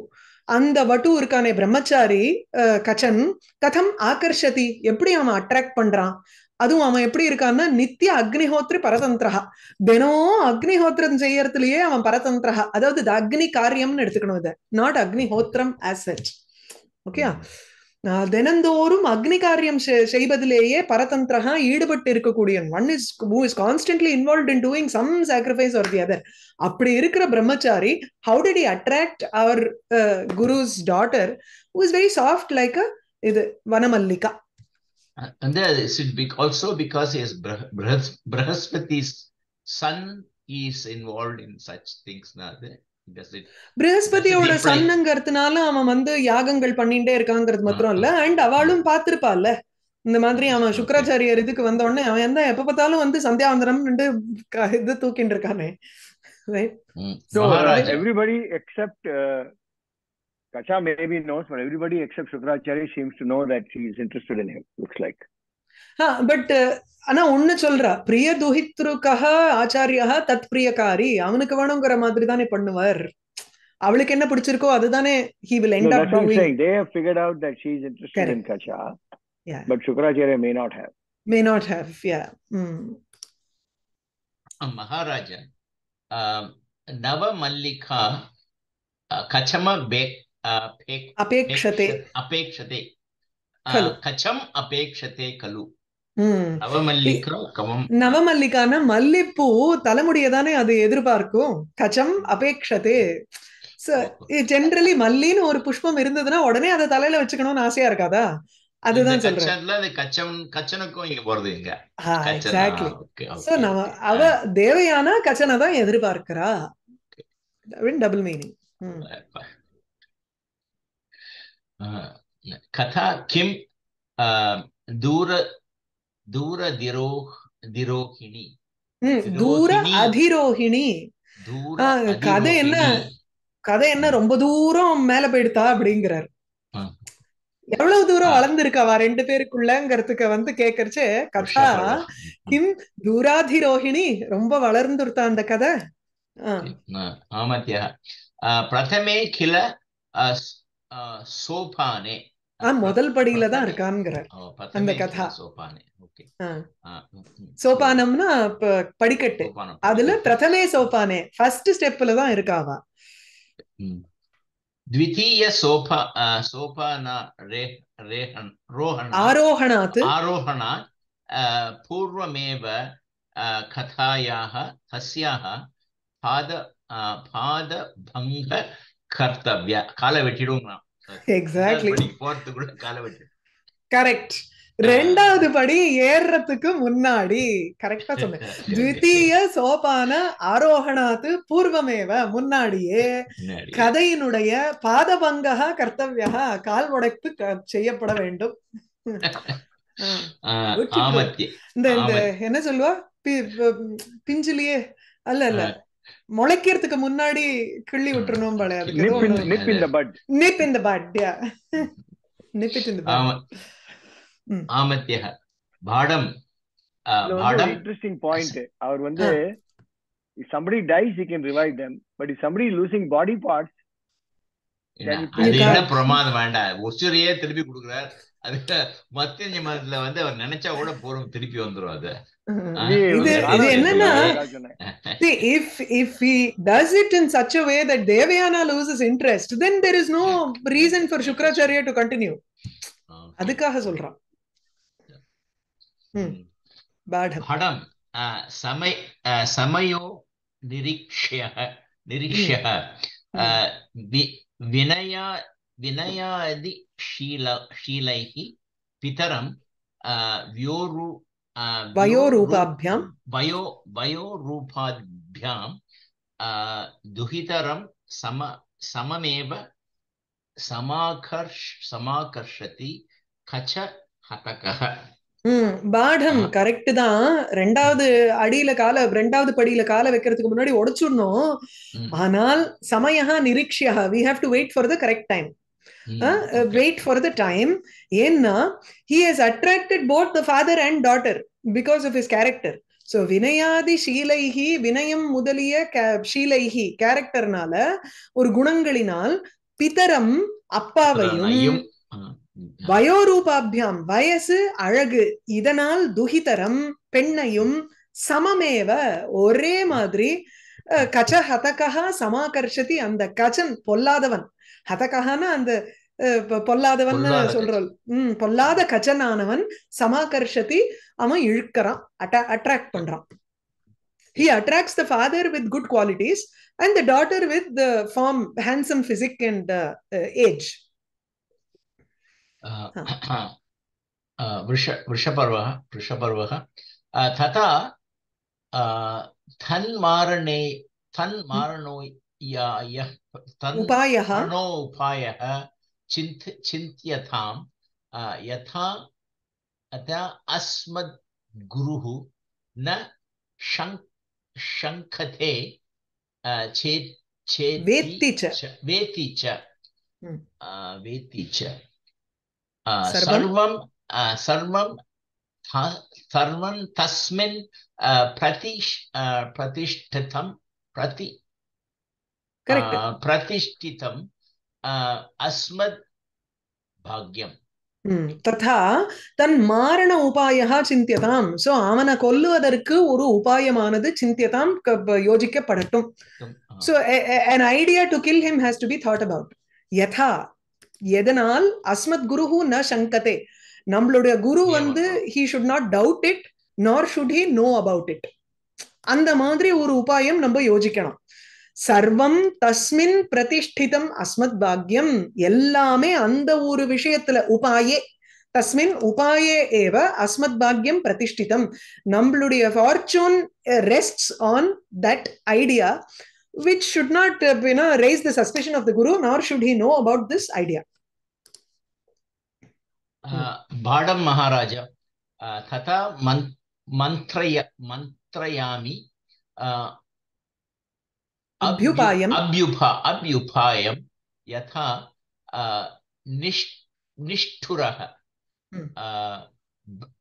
அந்த வட்டு இருக்கானே பிரம்மச்சாரி அஹ், கச்சன் கதம் ஆகர்ஷதி எப்படி அவன் அட்ராக்ட் பண்றான்? அதுவும் அவன் எப்படி இருக்கான்னா நித்திய அக்னிஹோத்ரி பரதந்திரா தினமும் அக்னிஹோத்திரம் செய்யறதுலயே அவன் பரதந்திரா அதாவது இது அக்னி காரியம்னு எடுத்துக்கணும் இதை. Not Agnihothram as such okay தினந்தோறும் அக்னி காரியம் செய்வதிலேயே பரதந்திரகா ஈடுபட்டு இருக்கக்கூடிய one is who is constantly involve in doing some sacrifice or the other அப்படி இருக்கிற பிரம்மச்சாரி how did he attract our guru's daughter who is very soft like இது வனமல்லிகா. And there is it be also because he is Brah- Brahas- Brahaspati's son is involved in such things now. the- Does it? பிரகஸ்பதியோட சன்னங்கிறதுனால அவன் வந்து யாகங்கள் பண்ணிட்டே இருக்காங்கிறது மாத்திரம் இல்ல and அவளும் பார்த்திருப்பாள்ல இந்த மாதிரி அவன். சுக்கராச்சாரியர் இதுக்கு வந்த உடனே அவன் எந்த எப்ப பார்த்தாலும் வந்து சந்தியாவந்தனம் இது தூக்கிட்டு இருக்கானே Right? Mm. Kacha maybe knows, but everybody except Shukracharya seems to know that she is interested in him. Looks like. But ஆனா ஒண்ணு சொல்றா பிரிய துஹித்ருக்கஹ ஆச்சாரியா தத் பிரியகாரி அவனுக்கு வேணுங்கிற மாதிரி தானே பண்ணுவார் அவளுக்கு என்ன பிடிச்சிருக்கோ அதுதானே he will No, and that's up what I'm doing saying. They have figured out that she is interested in Kacha, Yeah. but Shukracharya may not have. May not have yeah Uh, Maharaja. Um, Nava Mallika uh, Kachama அபேக்ஷதே Apekshate. Kalu. Uh, Kacham Apekshate Kalu. ம் Nava Mallika Kavam. நவமல்லிகான மல்லிப்பூ தலைமுடியை தானே அது எதிர்பார்க்கும். கச்சம் அபேக்ஷதே. Generally மல்லின்னு ஒரு புஷ்பம் இருந்ததுன்னா உடனே அதை தலையில வச்சுக்கணும்னு ஆசையா இருக்காதா? அதுதான் சொல்றேன். கச்சம் அவ தேவையான கச்சனை தான் எதிர்பார்க்கிறா. டபுள் மீனிங் கதா கிம் தூர தூர திரோ திரோஹிணி தூர ஆ, கதை என்ன? கதை என்ன ரொம்ப தூரம் மேல போயிடுதா அப்படிங்கிறார். எவ்வளவு தூரம். வளர்ந்துருக்காவா ரெண்டு பேருக்குள்ளங்கிறதுக்கு வந்து கேக்குறச்சே கதா கிம் தூராதிரோஹிணி ரொம்ப வளர்ந்துருத்தா அந்த கதை ஆ. ஆமத்யா பிரதமே அ, சோபானே ஆ, முதல் படியில தான் பிரதமே. இருக்கான்ங்கிறார் ஓ, அந்த பிரதமே கில கதா. சோபானே ஓகே ஆ. ஆ, ம், ம். சோபானம்னா ப- படிக்கட்டு சோபானம் அதுல படிக்கட்டு. பிரதமே சோபானே ஃபர்ஸ்ட் ஸ்டெப்ல தான் இருக்காவா ம். द्वितीय सोपा अ, सोपान रे रेहन् रोहण ஆரோகணாத்து आरोहणात् अ, पूर्वमेव अ, कथायाः तस्याः पाद अ, पादभङ्ग கர்த்தவ்யா காலை வெட்டிடுவோம் எக்ஸாக்ட்லி போறது கூட காலை வெட்டி கரெக்ட் ரெண்டாவது படி ஏறத்துக்கு முன்னாடி கரெக்டா சொன்னேன். *laughs* த்விதீய சோபான ஆரோகணாத்து பூர்வமேவ முன்னாடியே கதையினுடைய பாதபங்கா கர்த்தவியா கால் உடைப்பு செய்யப்பட வேண்டும். *laughs* இந்த என்ன சொல்லுவா? பிஞ்சிலியே. அல்ல அல்ல. முளைக்கிறதுக்கு முன்னாடி கிள்ளி விட்டுறணும் போல அதுக்கு. Nip ஏதோ in, ஒண்ணு. nip in the bud. Nip bud nip it இந்த ஆம. ம். ஆமத்திய பாடம். பாடம். interesting point. அவர் வந்து if somebody dies, he can revive them. But if somebody losing body parts, என்ன, பிரமாதம் வேண்டாம். உசுரையே திருப்பி கொடுக்குறார். அதுல மத்திய நியமனத்துல வந்து அவர் நினைச்சா கூட போறோம் திருப்பி வந்துரும் அது இது இது என்னன்னா if if he does it in such a way that Devayana loses interest then there is no reason for Shukracharya to continue அதுக்காக சொல்றான் படம் சமய சமயோ நிரீக்ஷய நிரீக்ஷய வினயா निरीक्ष्यः निरीक्ष्यः अ, वि- विनया विनयादिशील शीलैः पितरं अ, व्योरु अ, व्योरु- वयोरूपाभ्यां वयो वयोरूपाभ्यां अ, दुहितरं सम सममेव समाकर्ष समाकर्षति कच हतकः ம் பாடம் ஆஹா. கரெக்ட் தான் ரெண்டாவது அடியில கால ரெண்டாவது படியில கால வைக்கிறதுக்கு முன்னாடி உடைச்சிடணும் ம், ஆனால் சமயா நிரீக்ஷியா we have to wait for the correct time hmm, okay. wait for the time ஏன்னா he has attracted both the father and daughter because of his character so வினயாதி ஷீலைஹி வினயம் முதலிய ஷீலைஹி கேரக்டர்னால ஒரு குணங்களினால் பிதரம் அப்பாவையும். வயோரூபாபியாம் வயசு அழகு இதனால் துகிதரம் பெண்ணையும் சமமேவ ஒரே மாதிரி கச்ச ஹதகா சமாகர்ஷதி அந்த கச்சன் பொல்லாதவன். ஹதகஹான அந்த அஹ், பொ- பொல்லாதவன் பொல்லாத சொல்றோம் ம் பொல்லாத கச்சனானவன் சமாகர்ஷதி அவன் இழுக்கறான் அட்ராக்ட் பண்றான் he attracts the father with good qualities and the daughter with the form handsome physique and uh, uh, age आ, आ, वृष वृषपर्वः वृषपर्वः आ, तथा आ, तन्मारणे तन्मारणोयाय तन् उपायः? मरणोपायः चिन्त चिन्त्यतां यथा अतः अस्मद्गुरुः न शङ् शङ्खते चेत् चेति वेत्ति च। वेति च। हम्म। वेति च। सर्वं सर्वं सर्वं तस्मिन् प्रतिष् प्रतिष्ठितं प्रति आ, correct प्रतिष्ठितं आ, अस्मद् भाग्यम् ம், ததா தன் மாரண உபாயா சிந்தியதாம் சோ அவனை கொல்லுவதற்கு ஒரு உபாயமானது சிந்தியதாம் க- யோசிக்கப்படட்டும் आ, So a, a- an idea to kill him has to be thought about. யதா எதனால் அஸ்மத் குருஹு ந சங்கதே நம்மளுடைய குரு வந்து ஏமாற்றம். he should not doubt it nor should he know about it அந்த மாதிரி ஒரு உபாயம் நம்ம யோசிக்கணும் சர்வம் தஸ்மின் பிரதிஷ்டிதம் அஸ்மத் பாக்யம். எல்லாமே அந்த ஒரு விஷயத்துல உபாயே. தஸ்மின் உபாயே ஏவ அஸ்மத் பாக்யம் பிரதிஷ்டிதம். நம்மளுடைய fortune rest on that idea which should not you know raise the suspicion of the guru nor should he know about this idea பாடம் மகாராஜா ததா மந்த்ரய மந்த்ரயாமி अभ्युपायम्। अभ्युपा अभ्युपायं यथा निष् निष्ठुरः। ब-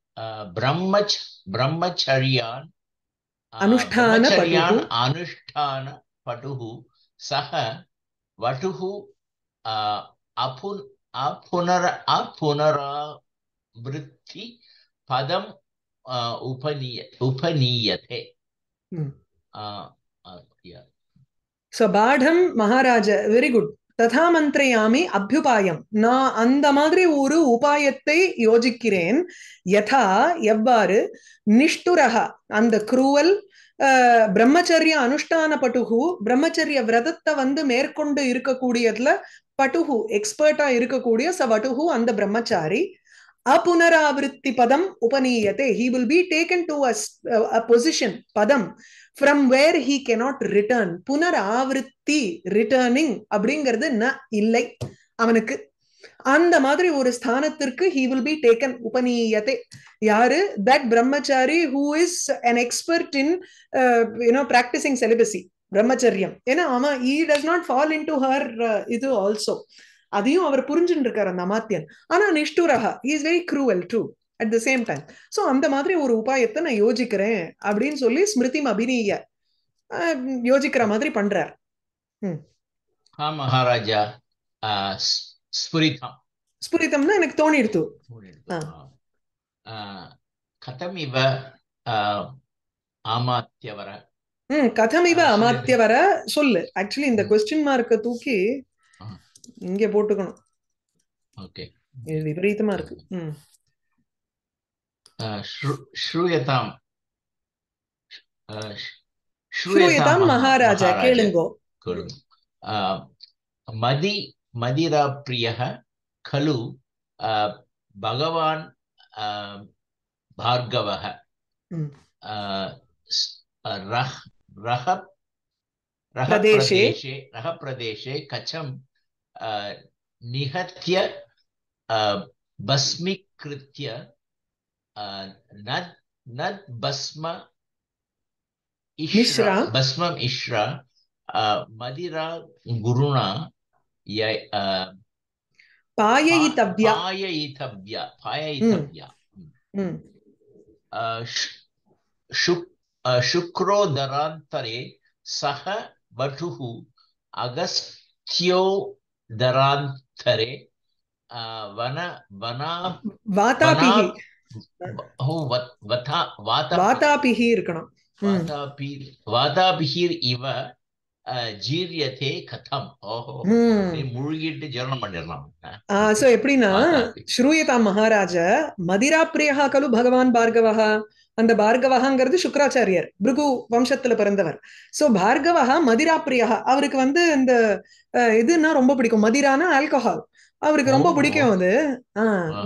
ब्रह्मच ब्रह्मचर्यान् आ, अनुष्ठानपटुः। ब्रह्मचर्यान् अनुष्ठानपटुः सः वटुः आ, अपुन् अपुनर अपुनरावृत्ति पदम् आ, उपनीय उपनीयते। Hmm. பாடம் மகாராஜ வெரி குட் ததா மந்திரையாமி அபியுபாயம் நான் அந்த மாதிரி ஒரு உபாயத்தை யோசிக்கிறேன் யதா எவ்வாறு நிஷ்டுரக அந்த குரூவல் பிரம்மச்சரிய அனுஷ்டான பட்டுகு பிரம்மச்சரிய விரதத்தை வந்து மேற்கொண்டு இருக்கக்கூடியதுல பட்டுகு எக்ஸ்பர்ட்டா இருக்கக்கூடிய ச வட்டுகு அந்த பிரம்மச்சாரி அபுனராவிருத்தி பதம் உபநீயத்தை he will be taken to a position பதம் from where he cannot return புனர் ஆவருத்தி ரிட்டர்னிங் அப்படிங்கிறது இல்லை அவனுக்கு அந்த மாதிரி ஒரு ஸ்தானத்திற்கு ஹீ வில் பி டேக்கன் உபநீயத்தை யாரு that brahmachari who is an expert in you know practising celibacy பிரம்மச்சரியம் ஏன்னா அவன் he does not fall in to her இது ஆல்சோ அதையும் அவர் புரிஞ்சுட்டு இருக்காரு அந்த அமாத்தியன் ஆனா நிஷ்டூரஹா is very cruel true at the same time so அந்த மாதிரி ஒரு உபாயத்தை நான் யோசிக்கிறேன் அப்படின்னு சொல்லி ஸ்மிருதி அபிநீய யோசிக்கிற மாதிரி பண்றார். ஆ மகாராஜா ஸ்புரிதம். ஸ்புரிதம்னா எனக்கு தோணிடுத்து. கதம் இவ ஆமாத்தியவர. ம் கதம் இவ அமாத்தியவர சொல்லு. ஆக்சுவலி இந்த கொஸ்டின் மார்க்க தூக்கி இங்க போட்டுக்கணும். ஓகே. விபரீதமா இருக்கு. ம். श्रूयताम श्रूयताम महाराजा केळुंगो केळुंगो मदि मदिरा प्रियः खलु भगवान् भार्गवः रह रह प्रदेशे रह प्रदेशे कथं निहत्य भस्मीकृत्य भस्म इश्रा मदिरा गुरुणा शुक्रोदरांतरे सह पाययितव्या अगस्त्यो दरांतरे भटुः वना இருக்கணும். வாதாபிஹிர் இவ ஜீரியதே கதம். ஓஹோ. முழுகிட்டு ஜீரணம் பண்ணிடலாம். சோ எப்படின்னா ஸ்ரூயதா மகாராஜ மதிரா பிரியகா கலு பகவான் பார்கவஹா. அந்த பார்கவகாங்கிறது சுக்கராச்சாரியர் பிருகு வம்சத்துல பிறந்தவர். சோ பார்கவஹா மதிரா பிரியகா அவருக்கு வந்து இந்த இதுன்னா ரொம்ப பிடிக்கும்? மதிரானா ஆல்கஹால் அவருக்கு ரொம்ப. பிடிக்கும் அது.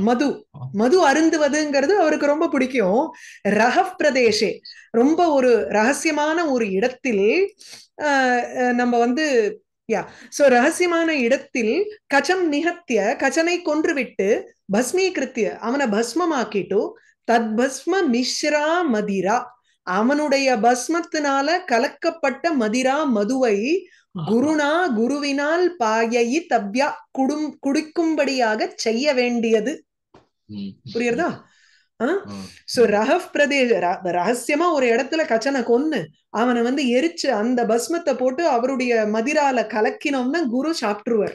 மது மது அருந்துவதுங்கிறது அவருக்கு ரொம்ப பிடிக்கும் ரஹப் பிரதேசே ரொம்ப ஒரு ரகசியமான ஒரு இடத்தில் நம்ம வந்து யா சோ ரகசியமான இடத்தில் கச்சம் நிகத்திய கச்சனை கொன்றுவிட்டு பஸ்மீகிருத்திய அவனை பஸ்மமாக்கிட்டு தத் பஸ்ம மிஸ்ரா மதிரா அவனுடைய பஸ்மத்தினால கலக்கப்பட்ட மதிரா மதுவை குருணா குருவினால் பாயி தவ்யா குடும் குடிக்கும்படியாக செய்ய வேண்டியது. புரியுறதா. சோ ரஹப் பிரதேச ர- ரகசியமா ஒரு இடத்துல கச்சனை கொன்னு அவனை வந்து எரிச்சு அந்த பஸ்மத்தை போட்டு அவருடைய மதிரால கலக்கினோம்னா குரு சாப்பிட்டுருவார்.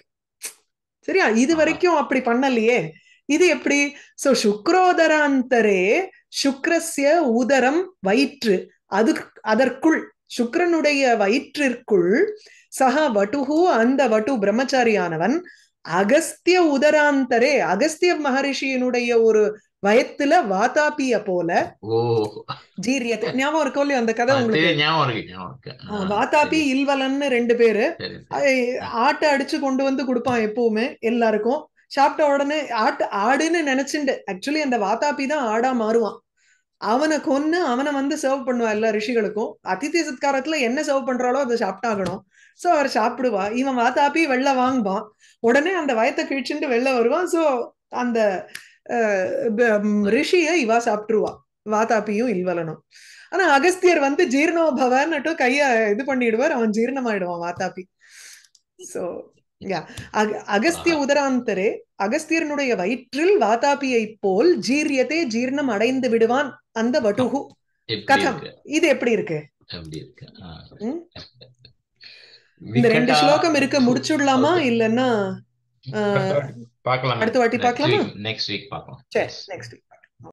சரியா? இது. வரைக்கும் அப்படி பண்ணலையே. இது எப்படி? சோ சுக்ரோதராந்தரே சுக்ரஸ்ய உதரம் வயிற்று அது அதற்குள். சுக்ரனுடைய வயிற்றிற்குள் சக வட்டுகு அந்த வட்டு பிரம்மச்சாரியானவன் அகஸ்திய உதராந்தரே அகஸ்திய மகரிஷியினுடைய ஒரு வயத்துல வாதாபிய போல ஜீரியத்தை. ஞாபகம் இருக்கோ இல்லையோ அந்த கதை உங்களுக்கு? வாதாபி இல்வலன்னு ரெண்டு பேரு ஆட்டை அடிச்சு கொண்டு வந்து கொடுப்பான் எப்பவுமே எல்லாருக்கும். சாப்பிட்ட உடனே ஆட்டு ஆடுன்னு நினைச்சுண்டு. ஆக்சுவலி அந்த வாதாபி தான் ஆடா மாறுவான். அவனை கொன்னு அவனை வந்து சர்வ் பண்ணுவா எல்லா ரிஷிகளுக்கும். அதித்தி சத்காரத்துல என்ன சர்வ் பண்றாளோ அதை சாப்பிட்டாகணும். சோ அவர் சாப்பிடுவா. இவன் வாதாபி வெளில வாங்குவான். உடனே அந்த வயத்தை கிழிச்சுட்டு வெளில வருவான். சோ அந்த ரிஷிய இவா சாப்பிட்டுருவா. வாதாபியும் இல்வலனும். ஆனா அகஸ்தியர் வந்து ஜீர்ணோபவன்னுட்டு கைய இது பண்ணிடுவார். அவன் ஜீர்ணமாயிடுவான் வாதாபி சோ யா அகஸ்திய உதராந்தரே அகஸ்தியனுடைய வயிற்றில் வாதாபியை போல் ஜீரியத்தை ஜீர்ணம் அடைந்து விடுவான். அந்த வட்டுகு கதம். இது எப்படி இருக்கு? இந்த ரெண்டு ஸ்லோகம் இருக்க. முடிச்சுடலாமா? இல்லன்னா அடுத்த வாட்டி பார்க்கலாமா? நெக்ஸ்ட் வீக் பார்க்கலாம். சரி நெக்ஸ்ட்